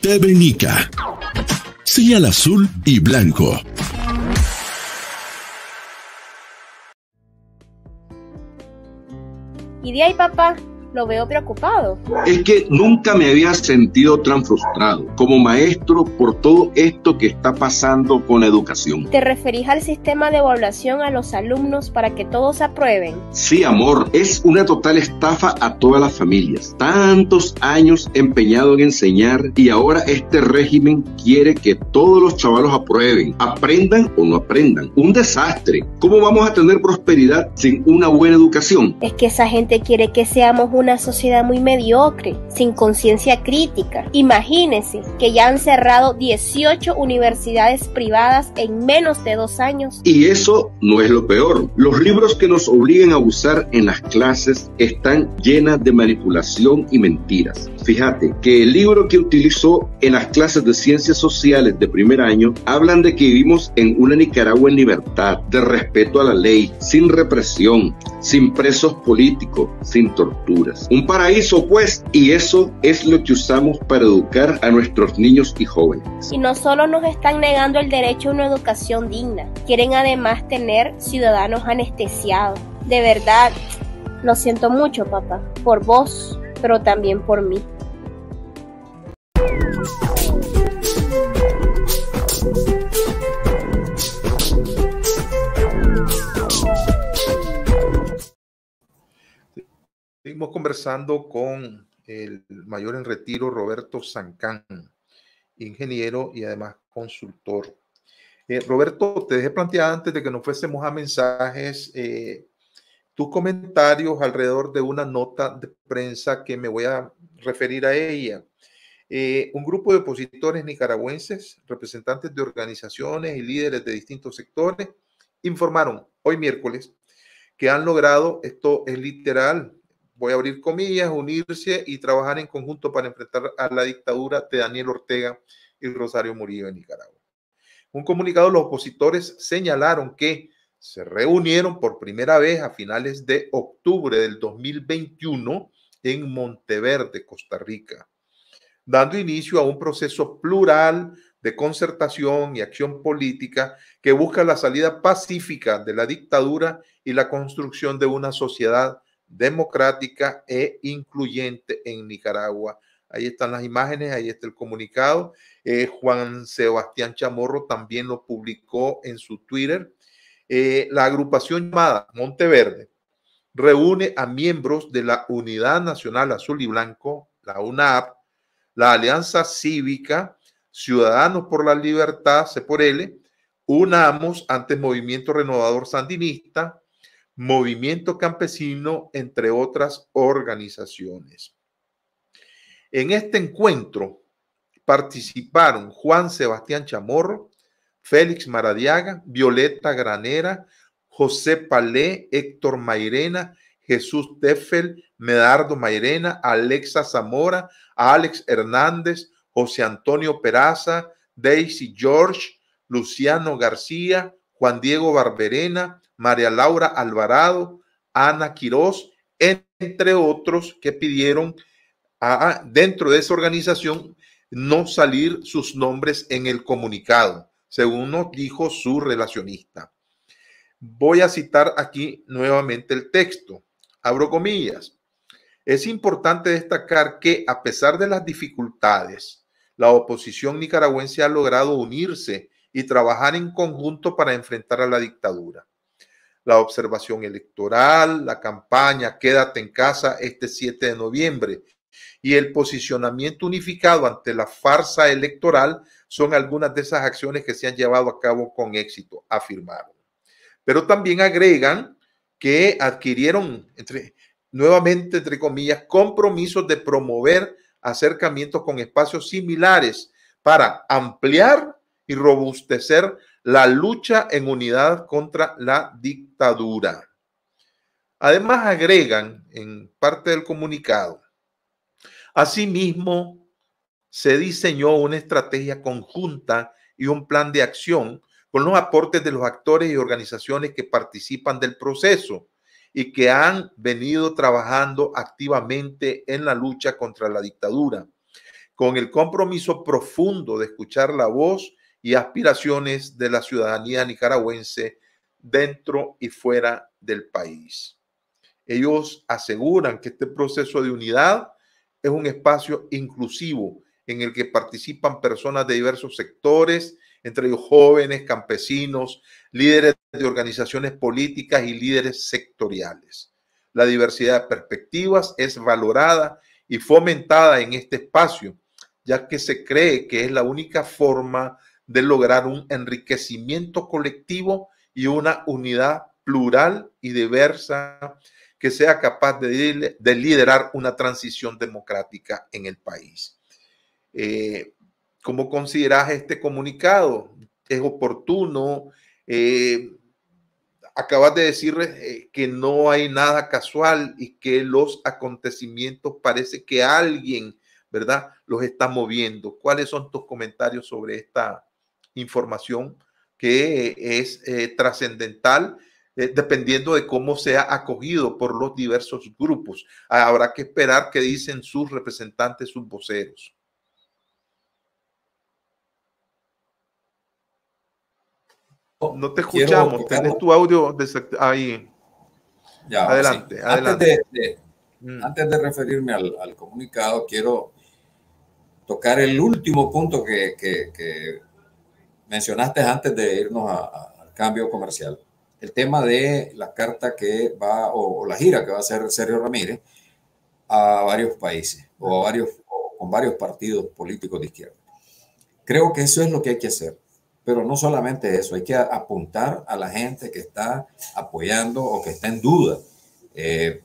TV Nica. Señal azul y blanco ¿Y de ahí, papá? Lo veo preocupado. Es que nunca me había sentido tan frustrado como maestro por todo esto que está pasando con la educación. ¿Te referís al sistema de evaluación a los alumnos para que todos aprueben? Sí, amor, es una total estafa a todas las familias. Tantos años empeñado en enseñar y ahora este régimen quiere que todos los chavalos aprueben, aprendan o no aprendan. Un desastre. ¿Cómo vamos a tener prosperidad sin una buena educación? Es que esa gente quiere que seamos una sociedad muy mediocre, sin conciencia crítica. Imagínense que ya han cerrado 18 universidades privadas en menos de dos años. Y eso no es lo peor. Los libros que nos obligan a usar en las clases están llenas de manipulación y mentiras. Fíjate que el libro que utilizó en las clases de ciencias sociales de primer año hablan de que vivimos en una Nicaragua en libertad, de respeto a la ley, sin represión, sin presos políticos, sin torturas. Un paraíso pues, y eso es lo que usamos para educar a nuestros niños y jóvenes. Y no solo nos están negando el derecho a una educación digna, quieren además tener ciudadanos anestesiados. De verdad, lo siento mucho, papá, por vos, pero también por mí. Seguimos conversando con el mayor en retiro, Roberto Sancán, ingeniero y además consultor. Eh, Roberto, te dejé plantear antes de que nos fuésemos a mensajes eh, tus comentarios alrededor de una nota de prensa que me voy a referir a ella. Eh, un grupo de opositores nicaragüenses, representantes de organizaciones y líderes de distintos sectores, informaron hoy miércoles que han logrado, esto es literal, voy a abrir comillas, unirse y trabajar en conjunto para enfrentar a la dictadura de Daniel Ortega y Rosario Murillo en Nicaragua. Un comunicado, los opositores señalaron que se reunieron por primera vez a finales de octubre del 2021 en Monteverde, Costa Rica dando inicio a un proceso plural de concertación y acción política que busca la salida pacífica de la dictadura y la construcción de una sociedad democrática e incluyente en Nicaragua. Ahí están las imágenes, ahí está el comunicado. Eh, Juan Sebastián Chamorro también lo publicó en su Twitter. Eh, la agrupación llamada Monteverde reúne a miembros de la Unidad Nacional Azul y Blanco, la UNAP, la Alianza Cívica, Ciudadanos por la Libertad, C por L, Unamos antes Movimiento Renovador Sandinista, Movimiento Campesino, entre otras organizaciones. En este encuentro participaron Juan Sebastián Chamorro, Félix Maradiaga, Violeta Granera, José Palé, Héctor Mairena, Jesús Teffel, Medardo Mairena, Alexa Zamora, Alex Hernández, José Antonio Peraza, Daisy George, Luciano García, Juan Diego Barberena, María Laura Alvarado, Ana Quirós, entre otros que pidieron a, dentro de esa organización no salir sus nombres en el comunicado, según nos dijo su relacionista. Voy a citar aquí nuevamente el texto. Abro comillas. Es importante destacar que a pesar de las dificultades, la oposición nicaragüense ha logrado unirse y trabajar en conjunto para enfrentar a la dictadura. La observación electoral, la campaña Quédate en casa este 7 de noviembre y el posicionamiento unificado ante la farsa electoral son algunas de esas acciones que se han llevado a cabo con éxito, afirmaron. Pero también agregan que adquirieron entre nuevamente, entre comillas, compromisos de promover acercamientos con espacios similares para ampliar y robustecer la lucha en unidad contra la dictadura. Además, agregan en parte del comunicado, asimismo, se diseñó una estrategia conjunta y un plan de acción con los aportes de los actores y organizaciones que participan del proceso y que han venido trabajando activamente en la lucha contra la dictadura, con el compromiso profundo de escuchar la voz y aspiraciones de la ciudadanía nicaragüense dentro y fuera del país. Ellos aseguran que este proceso de unidad es un espacio inclusivo en el que participan personas de diversos sectores, entre ellos jóvenes, campesinos, líderes de organizaciones políticas y líderes sectoriales. La diversidad de perspectivas es valorada y fomentada en este espacio, ya que se cree que es la única forma de lograr un enriquecimiento colectivo y una unidad plural y diversa que sea capaz de, liderar una transición democrática en el país. Eh, ¿Cómo consideras este comunicado? ¿Es oportuno? Eh, acabas de decir eh, que no hay nada casual y que los acontecimientos parece que alguien, ¿verdad?, los está moviendo. ¿Cuáles son tus comentarios sobre esta información que es eh, trascendental dependiendo de cómo sea acogido por los diversos grupos? Habrá que esperar qué dicen sus representantes, sus voceros. No te escuchamos, tienes tu audio ahí. Ya, adelante, adelante. Mm. Antes de, referirme al, comunicado, quiero tocar el último punto que, mencionaste antes de irnos al cambio comercial. El tema de la carta que va, o, la gira que va a hacer Sergio Ramírez a varios países o, a varios, o con varios partidos políticos de izquierda. Creo que eso es lo que hay que hacer pero no solamente eso, hay que apuntar a la gente que está apoyando o que está en duda, eh,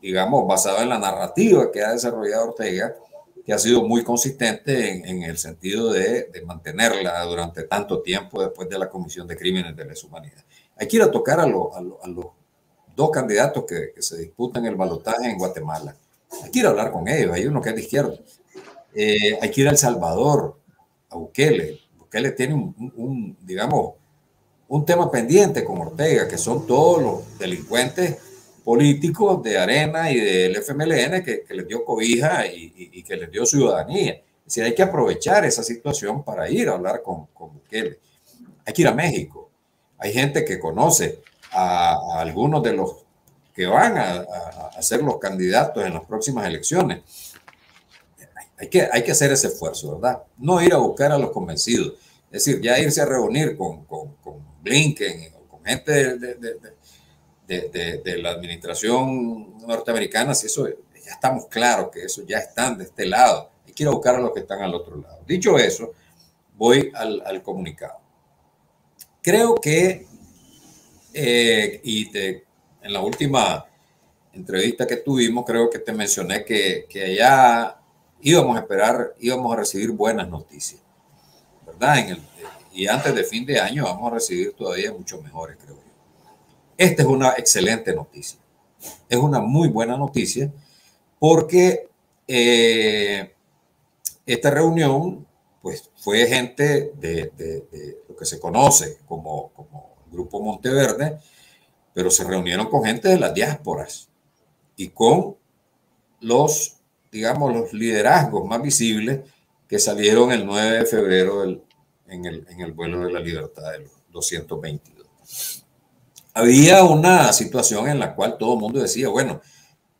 digamos, basado en la narrativa que ha desarrollado Ortega, que ha sido muy consistente en, el sentido de, mantenerla durante tanto tiempo después de la Comisión de Crímenes de lesa Humanidad. Hay que ir a tocar a, los dos candidatos que, se disputan el balotaje en Guatemala. Hay que ir a hablar con ellos. Hay uno que es de izquierda. Eh, hay que ir a El Salvador, a Bukele, que le tiene un, digamos, un tema pendiente con Ortega, que son todos los delincuentes políticos de Arena y del FMLN que, que les dio cobija y, que les dio ciudadanía. Es decir, hay que aprovechar esa situación para ir a hablar con, con Bukele. Hay que ir a México. Hay gente que conoce a, algunos de los que van a, a, ser los candidatos en las próximas elecciones. Hay que, hay que hacer ese esfuerzo, ¿verdad? No ir a buscar a los convencidos. Es decir, ya irse a reunir con, con, con Blinken o con gente de, de, de, la administración norteamericana, si eso ya estamos claros que eso ya están de este lado. Hay que ir a buscar a los que están al otro lado. Dicho eso, voy al, comunicado. Creo que, eh, y te, en la última entrevista que tuvimos, creo que te mencioné que, que allá íbamos a esperar, íbamos a recibir buenas noticias, y antes de fin de año vamos a recibir todavía mucho mejores, creo yo. Esta es una excelente noticia. Es una muy buena noticia porque eh, esta reunión pues fue gente de, lo que se conoce como, Grupo Monteverde, pero se reunieron con gente de las diásporas y con los digamos, los liderazgos más visibles que salieron el 9 de febrero en, el, en el vuelo de la libertad del 222. Había una situación en la cual todo el mundo decía, bueno,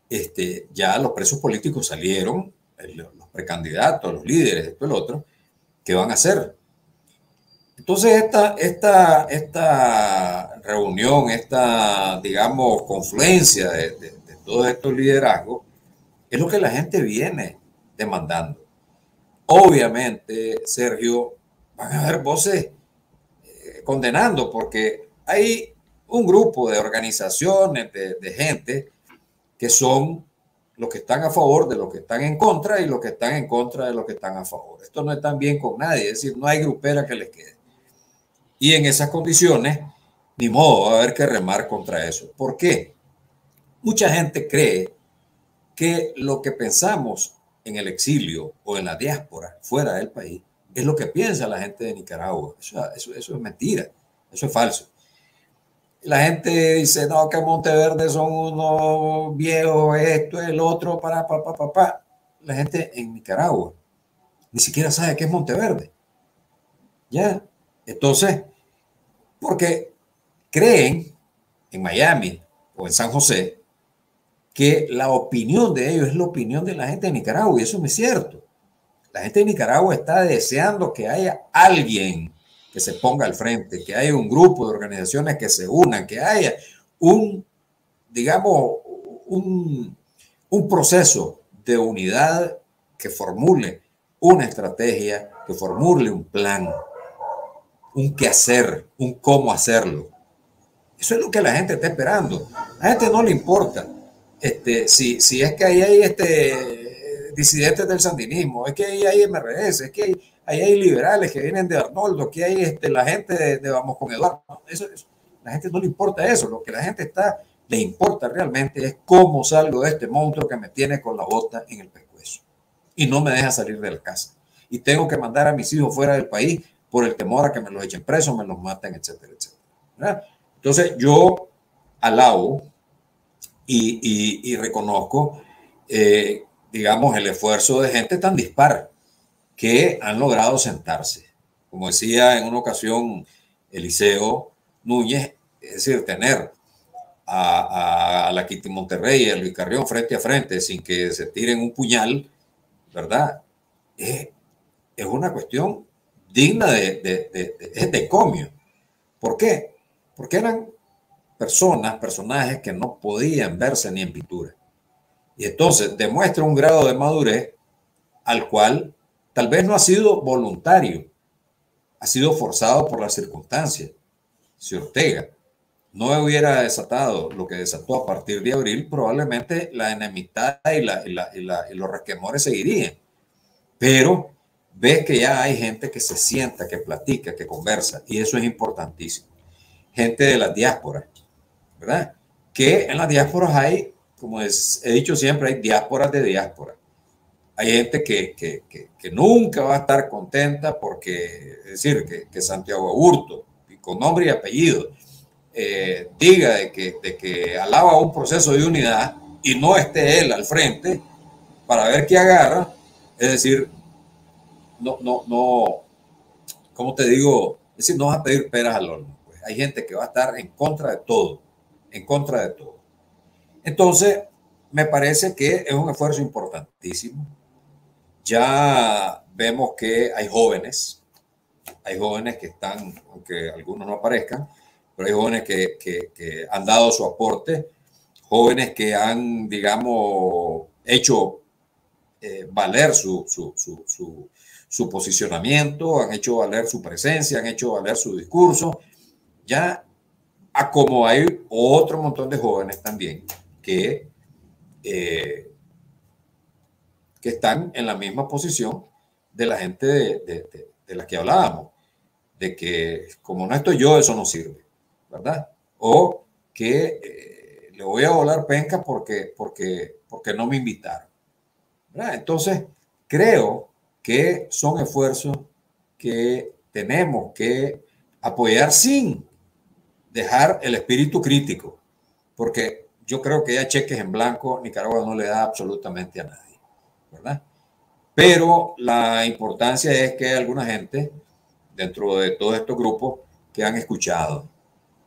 este, ya los presos políticos salieron, los precandidatos, los líderes, esto lo otro, ¿qué van a hacer? Entonces, esta, esta, esta reunión, esta, digamos, confluencia de, de todos estos liderazgos, es lo que la gente viene demandando. Obviamente, Sergio, van a haber voces eh, condenando porque hay un grupo de organizaciones, de, gente que son los que están a favor de los que están en contra y los que están en contra de los que están a favor. Esto no está bien con nadie, es decir, no hay grupera que les quede. Y en esas condiciones, ni modo, va a haber que remar contra eso. ¿Por qué? Mucha gente cree que lo que pensamos en el exilio o en la diáspora fuera del país es lo que piensa la gente de Nicaragua. Eso, es mentira, eso es falso. La gente dice, no, que Monteverde son unos viejos, esto, el otro, para, pa, pa, pa, pa. La gente en Nicaragua ni siquiera sabe qué es Monteverde. ¿Ya? Entonces, porque creen en Miami o en San José que la opinión de ellos es la opinión de la gente de Nicaragua y eso no es cierto. La gente de Nicaragua está deseando que haya alguien que se ponga al frente, que haya un grupo de organizaciones que se unan, que haya un, digamos, un, proceso de unidad que formule una estrategia, que formule un plan, un qué hacer, un cómo hacerlo. Eso es lo que la gente está esperando. A la gente no le importa este, si, si es que ahí hay este, disidentes del sandinismo, es que ahí hay MRS, es que ahí hay liberales que vienen de Arnoldo, que hay este, la gente de, Vamos con Eduardo. Eso, eso, la gente no le importa eso, lo que la gente está, le importa realmente es cómo salgo de este monstruo que me tiene con la bota en el pescuezo y no me deja salir de la casa. Y tengo que mandar a mis hijos fuera del país por el temor a que me los echen presos, me los maten, etcétera, etcétera. Entonces yo alabo y, y, reconozco, eh, digamos, el esfuerzo de gente tan dispar que han logrado sentarse. Como decía en una ocasión Eliseo Núñez, es decir, tener a, la Kitty Monterrey y a Luis Carrión frente a frente sin que se tiren un puñal, ¿verdad? Es, es una cuestión digna de, de, de, de comio. ¿Por qué? Porque eran personas, personajes que no podían verse ni en pintura. Y entonces demuestra un grado de madurez al cual tal vez no ha sido voluntario, ha sido forzado por las circunstancias. Si Ortega no hubiera desatado lo que desató a partir de abril, probablemente la enemistad y, la, y, los resquemores seguirían. Pero ves que ya hay gente que se sienta, que platica, que conversa, y eso es importantísimo. Gente de la diáspora, ¿verdad? Que en las diásporas hay, como he dicho siempre, hay diásporas de diáspora. Hay gente que, nunca va a estar contenta porque, es decir, que, Santiago Aburto, con nombre y apellido, eh, diga de que alaba un proceso de unidad y no esté él al frente para ver qué agarra, es decir, no, no, no, ¿cómo te digo? Es decir, no vas a pedir peras al horno. Pues hay gente que va a estar en contra de todo en contra de todo. Entonces, me parece que es un esfuerzo importantísimo. Ya vemos que hay jóvenes, hay jóvenes que están, aunque algunos no aparezcan, pero hay jóvenes que, han dado su aporte, jóvenes que han, digamos, hecho eh, valer su, posicionamiento, han hecho valer su presencia, han hecho valer su discurso. Ya como hay otro montón de jóvenes también que, eh, que están en la misma posición de la gente de, de, la que hablábamos, de que como no estoy yo, eso no sirve, ¿verdad? O que eh, le voy a volar penca porque, porque, porque no me invitaron. Entonces, creo que son esfuerzos que tenemos que apoyar sin dejar el espíritu crítico, porque yo creo que ya cheques en blanco Nicaragua no le da absolutamente a nadie, ¿verdad? Pero la importancia es que hay alguna gente dentro de todos estos grupos que han escuchado,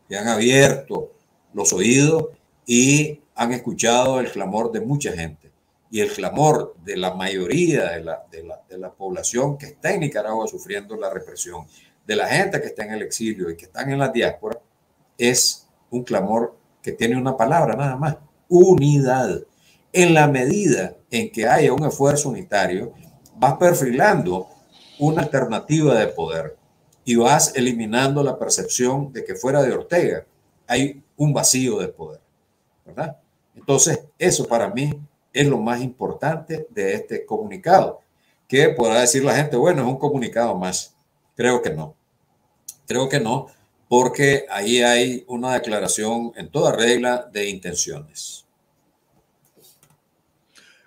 que han abierto los oídos y han escuchado el clamor de mucha gente y el clamor de la mayoría de la, de la, población que está en Nicaragua sufriendo la represión, de la gente que está en el exilio y que están en la diáspora, es un clamor tiene una palabra nada más, unidad. En la medida en que haya un esfuerzo unitario, vas perfilando una alternativa de poder y vas eliminando la percepción de que fuera de Ortega hay un vacío de poder, ¿verdad? Entonces, eso para mí es lo más importante de este comunicado, que podrá decir la gente, bueno, es un comunicado más. Creo que no. Creo que no, porque ahí hay una declaración en toda regla de intenciones.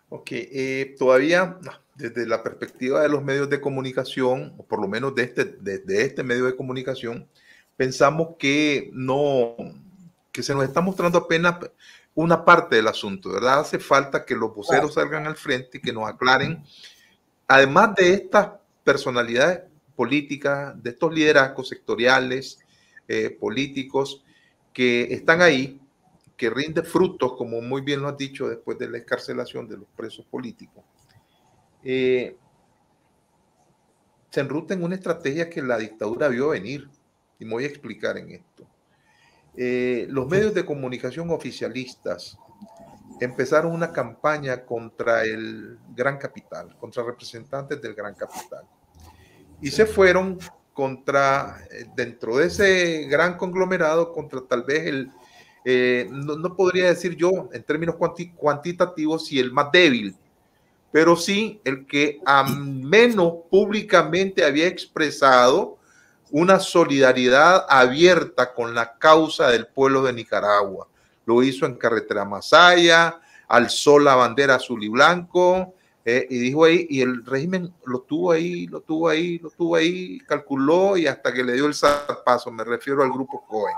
Ok, eh, todavía desde la perspectiva de los medios de comunicación, o por lo menos de este, de, este medio de comunicación, pensamos que no, que se nos está mostrando apenas una parte del asunto, ¿verdad? Hace falta que los voceros salgan al frente y que nos aclaren además de estas personalidades políticas, de estos liderazgos sectoriales, eh, políticos que están ahí, que rinde frutos, como muy bien lo has dicho, después de la escarcelación de los presos políticos, eh, se enruta en una estrategia que la dictadura vio venir. Y me voy a explicar en esto. Eh, los medios de comunicación oficialistas empezaron una campaña contra el gran capital, contra representantes del gran capital. Y se fueron contra, eh, dentro de ese gran conglomerado, contra tal vez el, eh, no, podría decir yo en términos cuantitativos si el más débil, pero sí el que a menos públicamente había expresado una solidaridad abierta con la causa del pueblo de Nicaragua. Lo hizo en Carretera Masaya, alzó la bandera azul y blanco, eh, y dijo ahí, y el régimen lo tuvo ahí, lo tuvo ahí, lo tuvo ahí, calculó y hasta que le dio el paso, me refiero al grupo Cohen.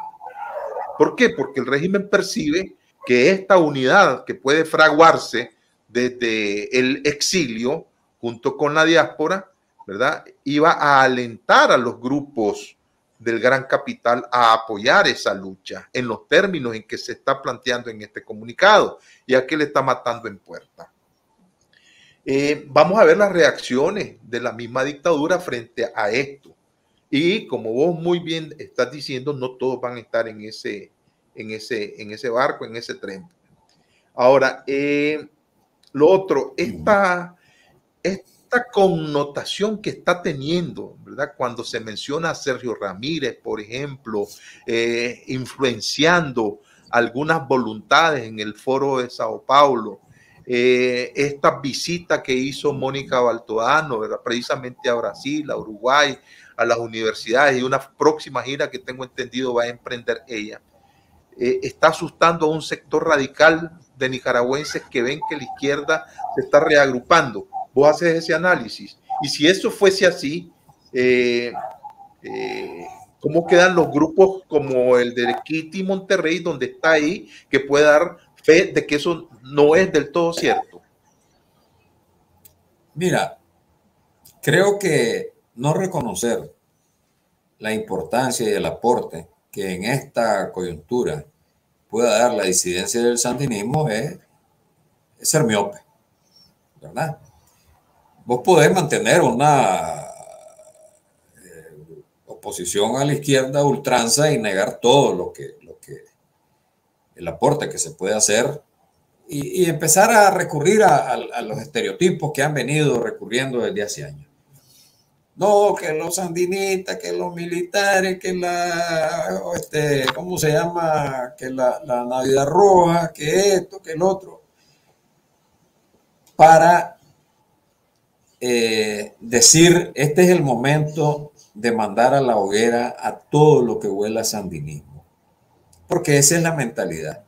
¿Por qué? Porque el régimen percibe que esta unidad que puede fraguarse desde el exilio junto con la diáspora, ¿verdad? Iba a alentar a los grupos del gran capital a apoyar esa lucha en los términos en que se está planteando en este comunicado, ya que le está matando en puerta. Eh, vamos a ver las reacciones de la misma dictadura frente a esto. Y como vos muy bien estás diciendo, no todos van a estar en ese, en ese, en ese barco, en ese tren. Ahora, eh, lo otro, esta, esta connotación que está teniendo, ¿verdad? Cuando se menciona a Sergio Ramírez, por ejemplo, eh, influenciando algunas voluntades en el foro de Sao Paulo, eh, esta visita que hizo Mónica Baltoano, precisamente a Brasil, a Uruguay, a las universidades y una próxima gira que tengo entendido va a emprender ella, eh, está asustando a un sector radical de nicaragüenses que ven que la izquierda se está reagrupando. Vos haces ese análisis. Y si eso fuese así, eh, ¿cómo quedan los grupos como el de Kitty Monterrey, donde está ahí, que puede dar fe de que eso no es del todo cierto? Mira, creo que no reconocer la importancia y el aporte que en esta coyuntura pueda dar la disidencia del sandinismo es, ser miope, ¿verdad? Vos podés mantener una eh, oposición a la izquierda ultranza y negar todo lo que, el aporte que se puede hacer y, empezar a recurrir a, los estereotipos que han venido recurriendo desde hace años. No, que los sandinistas, que los militares, que la, este, ¿cómo se llama? Que la, Navidad Roja, que esto, que el otro. Para eh, decir, este es el momento de mandar a la hoguera a todo lo que huela a sandinismo porque esa es la mentalidad.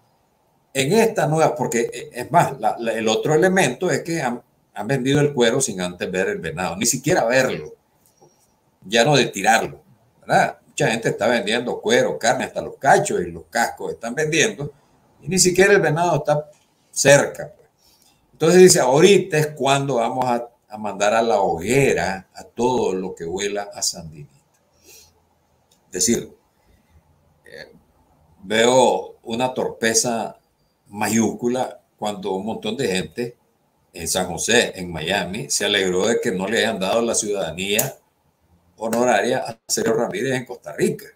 En esta nueva, porque eh, es más, el otro elemento es que han, vendido el cuero sin antes ver el venado, ni siquiera verlo, ya no de tirarlo, ¿verdad? Mucha gente está vendiendo cuero, carne, hasta los cachos y los cascos están vendiendo, y ni siquiera el venado está cerca. Pues. Entonces dice, ahorita es cuando vamos a, a mandar a la hoguera a todo lo que huela a sandinista. Es decir, veo una torpeza mayúscula cuando un montón de gente en San José, en Miami, se alegró de que no le hayan dado la ciudadanía honoraria a Sergio Ramírez en Costa Rica.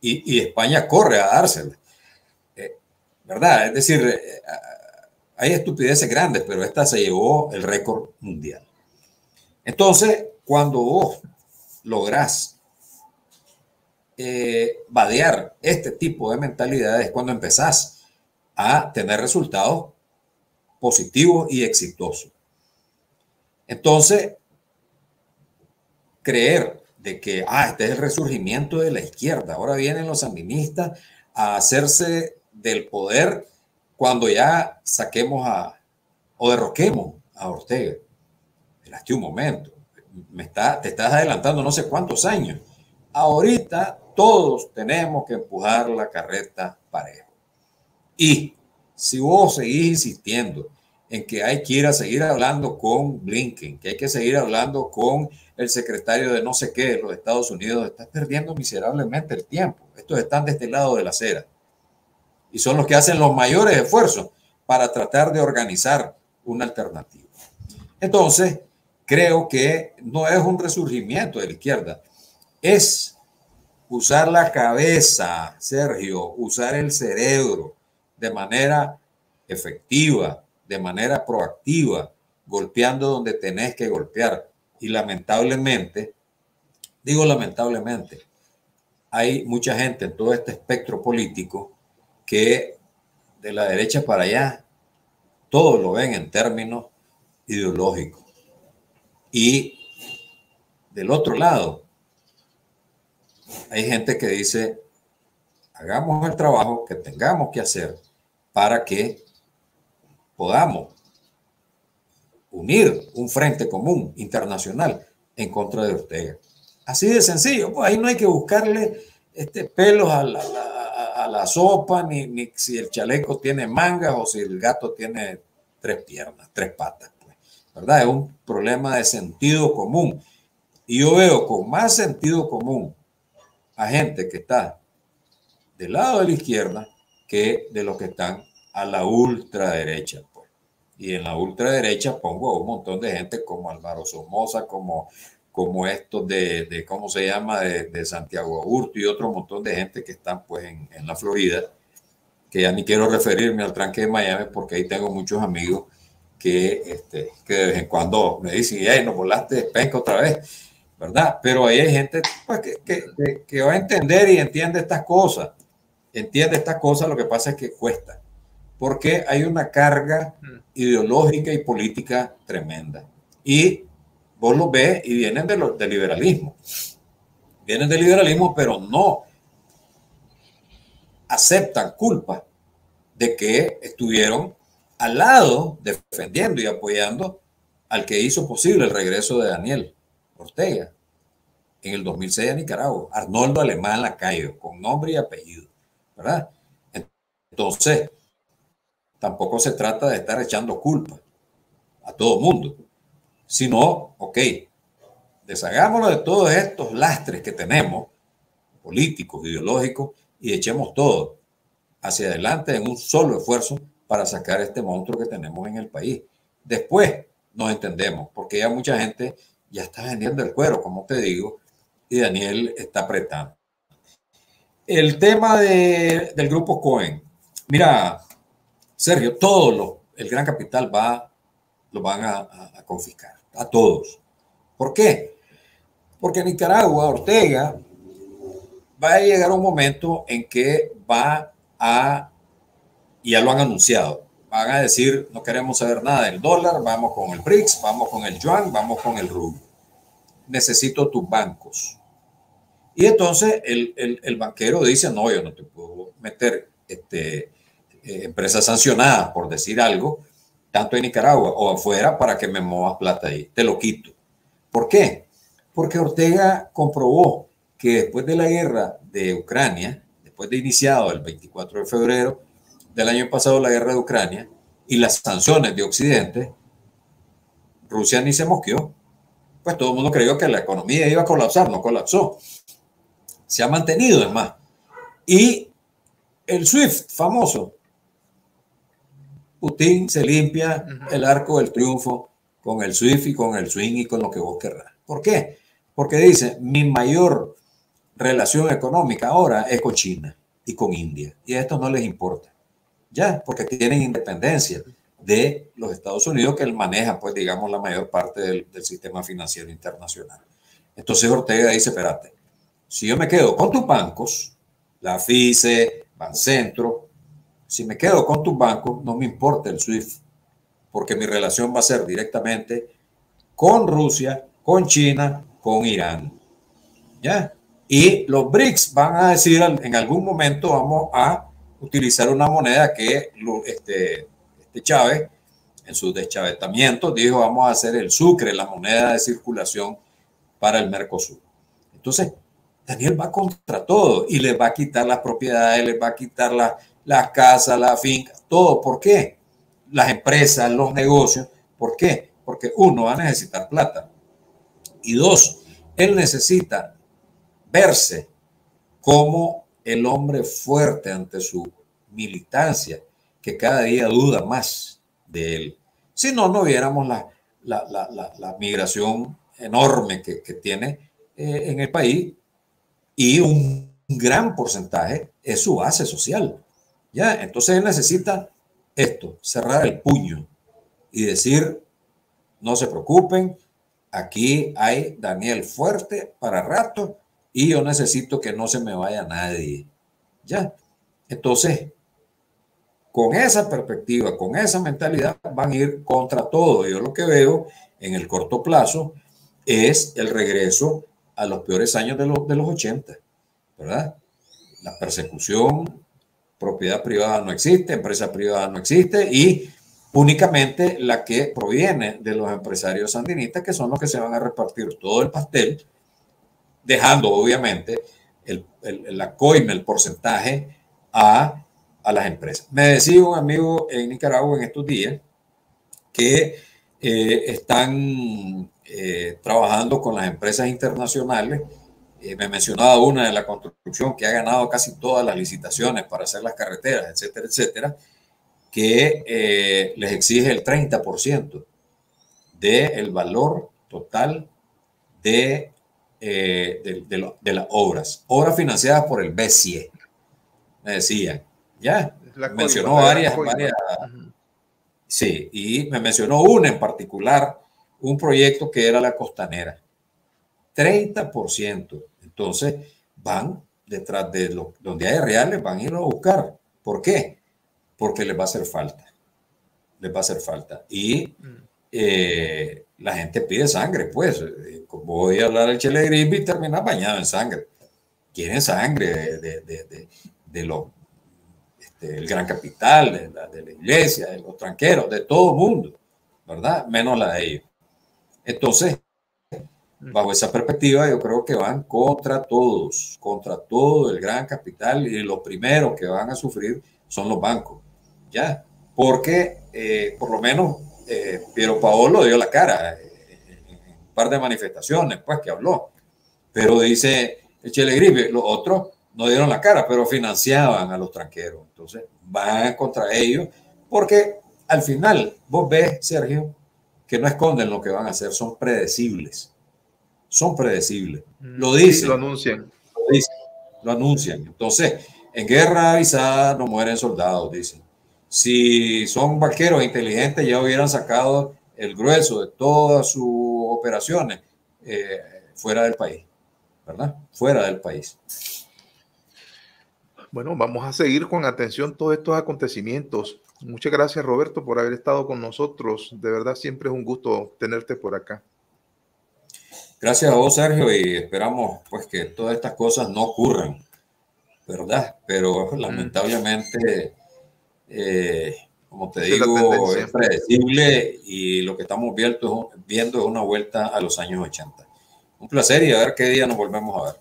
Y, España corre a dársela. Eh, ¿Verdad? Es decir, eh, hay estupideces grandes, pero esta se llevó el récord mundial. Entonces, cuando vos lográs eh, vadear este tipo de mentalidades cuando empezás a tener resultados positivos y exitosos. Entonces, creer de que, ah, este es el resurgimiento de la izquierda, ahora vienen los sandinistas a hacerse del poder cuando ya saquemos a, o derroquemos a Ortega. Esperaste un momento, me está, te estás adelantando no sé cuántos años. Ahorita todos tenemos que empujar la carreta parejo. Y si vos seguís insistiendo en que hay que ir a seguir hablando con Blinken, que hay que seguir hablando con el secretario de no sé qué de los Estados Unidos, estás perdiendo miserablemente el tiempo. Estos están de este lado de la acera y son los que hacen los mayores esfuerzos para tratar de organizar una alternativa. Entonces, creo que no es un resurgimiento de la izquierda, es usar la cabeza, Sergio, usar el cerebro de manera efectiva, de manera proactiva, golpeando donde tenés que golpear. Y lamentablemente, digo lamentablemente, hay mucha gente en todo este espectro político que de la derecha para allá, todo lo ven en términos ideológicos. Y del otro lado, hay gente que dice, hagamos el trabajo que tengamos que hacer para que podamos unir un frente común internacional en contra de Ortega. Así de sencillo, pues ahí no hay que buscarle este, pelos a la, sopa, ni, ni, si el chaleco tiene mangas o si el gato tiene tres piernas, tres patas. Pues, ¿Verdad? Es un problema de sentido común. Y yo veo con más sentido común a gente que está del lado de la izquierda que de los que están a la ultraderecha. Pues. Y en la ultraderecha pongo a un montón de gente como Álvaro Somoza, como, como estos de, de, ¿cómo se llama?, de, de, Santiago Aburto y otro montón de gente que están pues en, en, la Florida, que ya ni quiero referirme al tranque de Miami porque ahí tengo muchos amigos que, este, que de vez en cuando me dicen, hey, nos volaste penca otra vez, ¿verdad? Pero ahí hay gente pues, que, que, que va a entender y entiende estas cosas, entiende estas cosas, lo que pasa es que cuesta porque hay una carga mm. ideológica y política tremenda. Y vos lo ves y vienen de del liberalismo. Vienen del liberalismo, pero no aceptan culpa de que estuvieron al lado defendiendo y apoyando al que hizo posible el regreso de Daniel Ortega en el 2006 a Nicaragua, Arnoldo Alemán Lacayo, con nombre y apellido, ¿verdad? Entonces, tampoco se trata de estar echando culpa a todo mundo, sino, ok, deshagámonos de todos estos lastres que tenemos, políticos, ideológicos, y echemos todo hacia adelante en un solo esfuerzo para sacar este monstruo que tenemos en el país. Después nos entendemos, porque ya mucha gente ya está vendiendo el cuero, como te digo, y Daniel está apretando. El tema de, del grupo Cohen. Mira, Sergio, todo lo, el gran capital va, lo van a, confiscar, a todos. ¿Por qué? Porque Nicaragua, Ortega, va a llegar un momento en que va a, ya lo han anunciado, van a decir, no queremos saber nada del dólar, vamos con el BRICS, vamos con el yuan, vamos con el rublo. Necesito tus bancos. Y entonces el, el, el banquero dice, no, yo no te puedo meter este, eh, empresas sancionadas por decir algo, tanto en Nicaragua o afuera, para que me muevas plata ahí. Te lo quito. ¿Por qué? Porque Ortega comprobó que después de la guerra de Ucrania, después de iniciado el 24 de febrero del año pasado la guerra de Ucrania y las sanciones de Occidente, Rusia ni se mosqueó. Pues todo el mundo creyó que la economía iba a colapsar, no colapsó. Se ha mantenido, es más. Y el SWIFT famoso, Putin se limpia el arco del triunfo con el SWIFT y con el swing y con lo que vos querrás. ¿Por qué? Porque dice, mi mayor relación económica ahora es con China y con India. Y a esto no les importa. Ya, porque tienen independencia de los Estados Unidos que él maneja, pues digamos, la mayor parte del, sistema financiero internacional. Entonces Ortega dice, espérate, si yo me quedo con tus bancos, la FICE, Bancentro, si me quedo con tus bancos, no me importa el SWIFT, porque mi relación va a ser directamente con Rusia, con China, con Irán. ¿Ya? Y los BRICS van a decir en algún momento vamos a utilizar una moneda que este, este Chávez, en su deschavetamiento, dijo vamos a hacer el sucre, la moneda de circulación para el Mercosur. Entonces, Daniel va contra todo y les va a quitar las propiedades, les va a quitar la, las casas, la finca, todo. ¿Por qué? las empresas, los negocios. ¿Por qué? Porque uno va a necesitar plata. Y dos, él necesita verse como el hombre fuerte ante su militancia, que cada día duda más de él. Si no, no viéramos la, la, migración enorme que, tiene eh, en el país y un gran porcentaje es su base social. ¿ya? Entonces él necesita esto, cerrar el puño y decir, no se preocupen, aquí hay Daniel fuerte para rato y yo necesito que no se me vaya nadie. ¿Ya? Entonces, con esa perspectiva, con esa mentalidad, van a ir contra todo. Yo lo que veo en el corto plazo es el regreso a los peores años de, los, de los 80, ¿verdad? La persecución, propiedad privada no existe, empresa privada no existe y únicamente la que proviene de los empresarios sandinistas, que son los que se van a repartir todo el pastel, dejando obviamente el, la coima, el porcentaje a a las empresas. Me decía un amigo en Nicaragua en estos días que eh, están eh, trabajando con las empresas internacionales. Eh, me mencionaba una de la construcción que ha ganado casi todas las licitaciones para hacer las carreteras, etcétera, etcétera, que les exige el 30% del valor total de, de, de, las obras. Obras financiadas por el BCE, me decían. Ya, mencionó varias, varias. Sí, y me mencionó una en particular, un proyecto que era la costanera. 30%. Entonces, van detrás de lo, donde hay reales, van a ir a buscar. ¿Por qué? Porque les va a hacer falta. Les va a hacer falta. Y mm. eh, la gente pide sangre, pues. Eh, voy a hablar del Chile y termina bañado en sangre. Quieren sangre de, de, de, de los del gran capital, de la, de la, iglesia, de los tranqueros, de todo el mundo, ¿verdad? Menos la de ellos. Entonces, bajo esa perspectiva, yo creo que van contra todos, contra todo el gran capital y los primeros que van a sufrir son los bancos, ¿ya? Porque eh, por lo menos eh, Piero Paolo dio la cara eh, en un par de manifestaciones, pues, que habló. Pero dice Echele Gripe, los otros no dieron la cara, pero financiaban a los tranqueros. Entonces van contra ellos, porque al final vos ves, Sergio, que no esconden lo que van a hacer, son predecibles. Son predecibles. Mm, lo dicen. lo anuncian. Lo, dicen, lo anuncian. Entonces, en guerra avisada no mueren soldados, dicen. Si son vaqueros inteligentes, ya hubieran sacado el grueso de todas sus operaciones eh, fuera del país, ¿verdad? Fuera del país. Bueno, vamos a seguir con atención todos estos acontecimientos. Muchas gracias, Roberto, por haber estado con nosotros. De verdad, siempre es un gusto tenerte por acá. Gracias a vos, Sergio, y esperamos pues que todas estas cosas no ocurran, ¿verdad? Pero mm. lamentablemente, eh, como te digo, es predecible y lo que estamos viendo, viendo es una vuelta a los años 80. Un placer y a ver qué día nos volvemos a ver.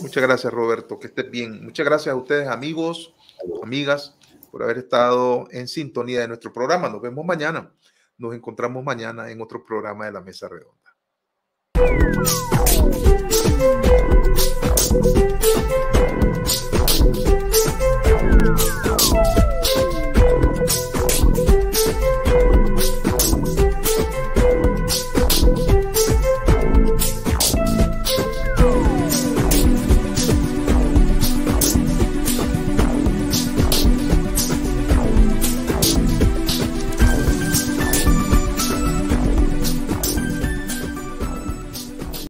Muchas gracias, Roberto. Que estés bien. Muchas gracias a ustedes, amigos, amigas, por haber estado en sintonía de nuestro programa. Nos vemos mañana. Nos encontramos mañana en otro programa de la Mesa Redonda. Música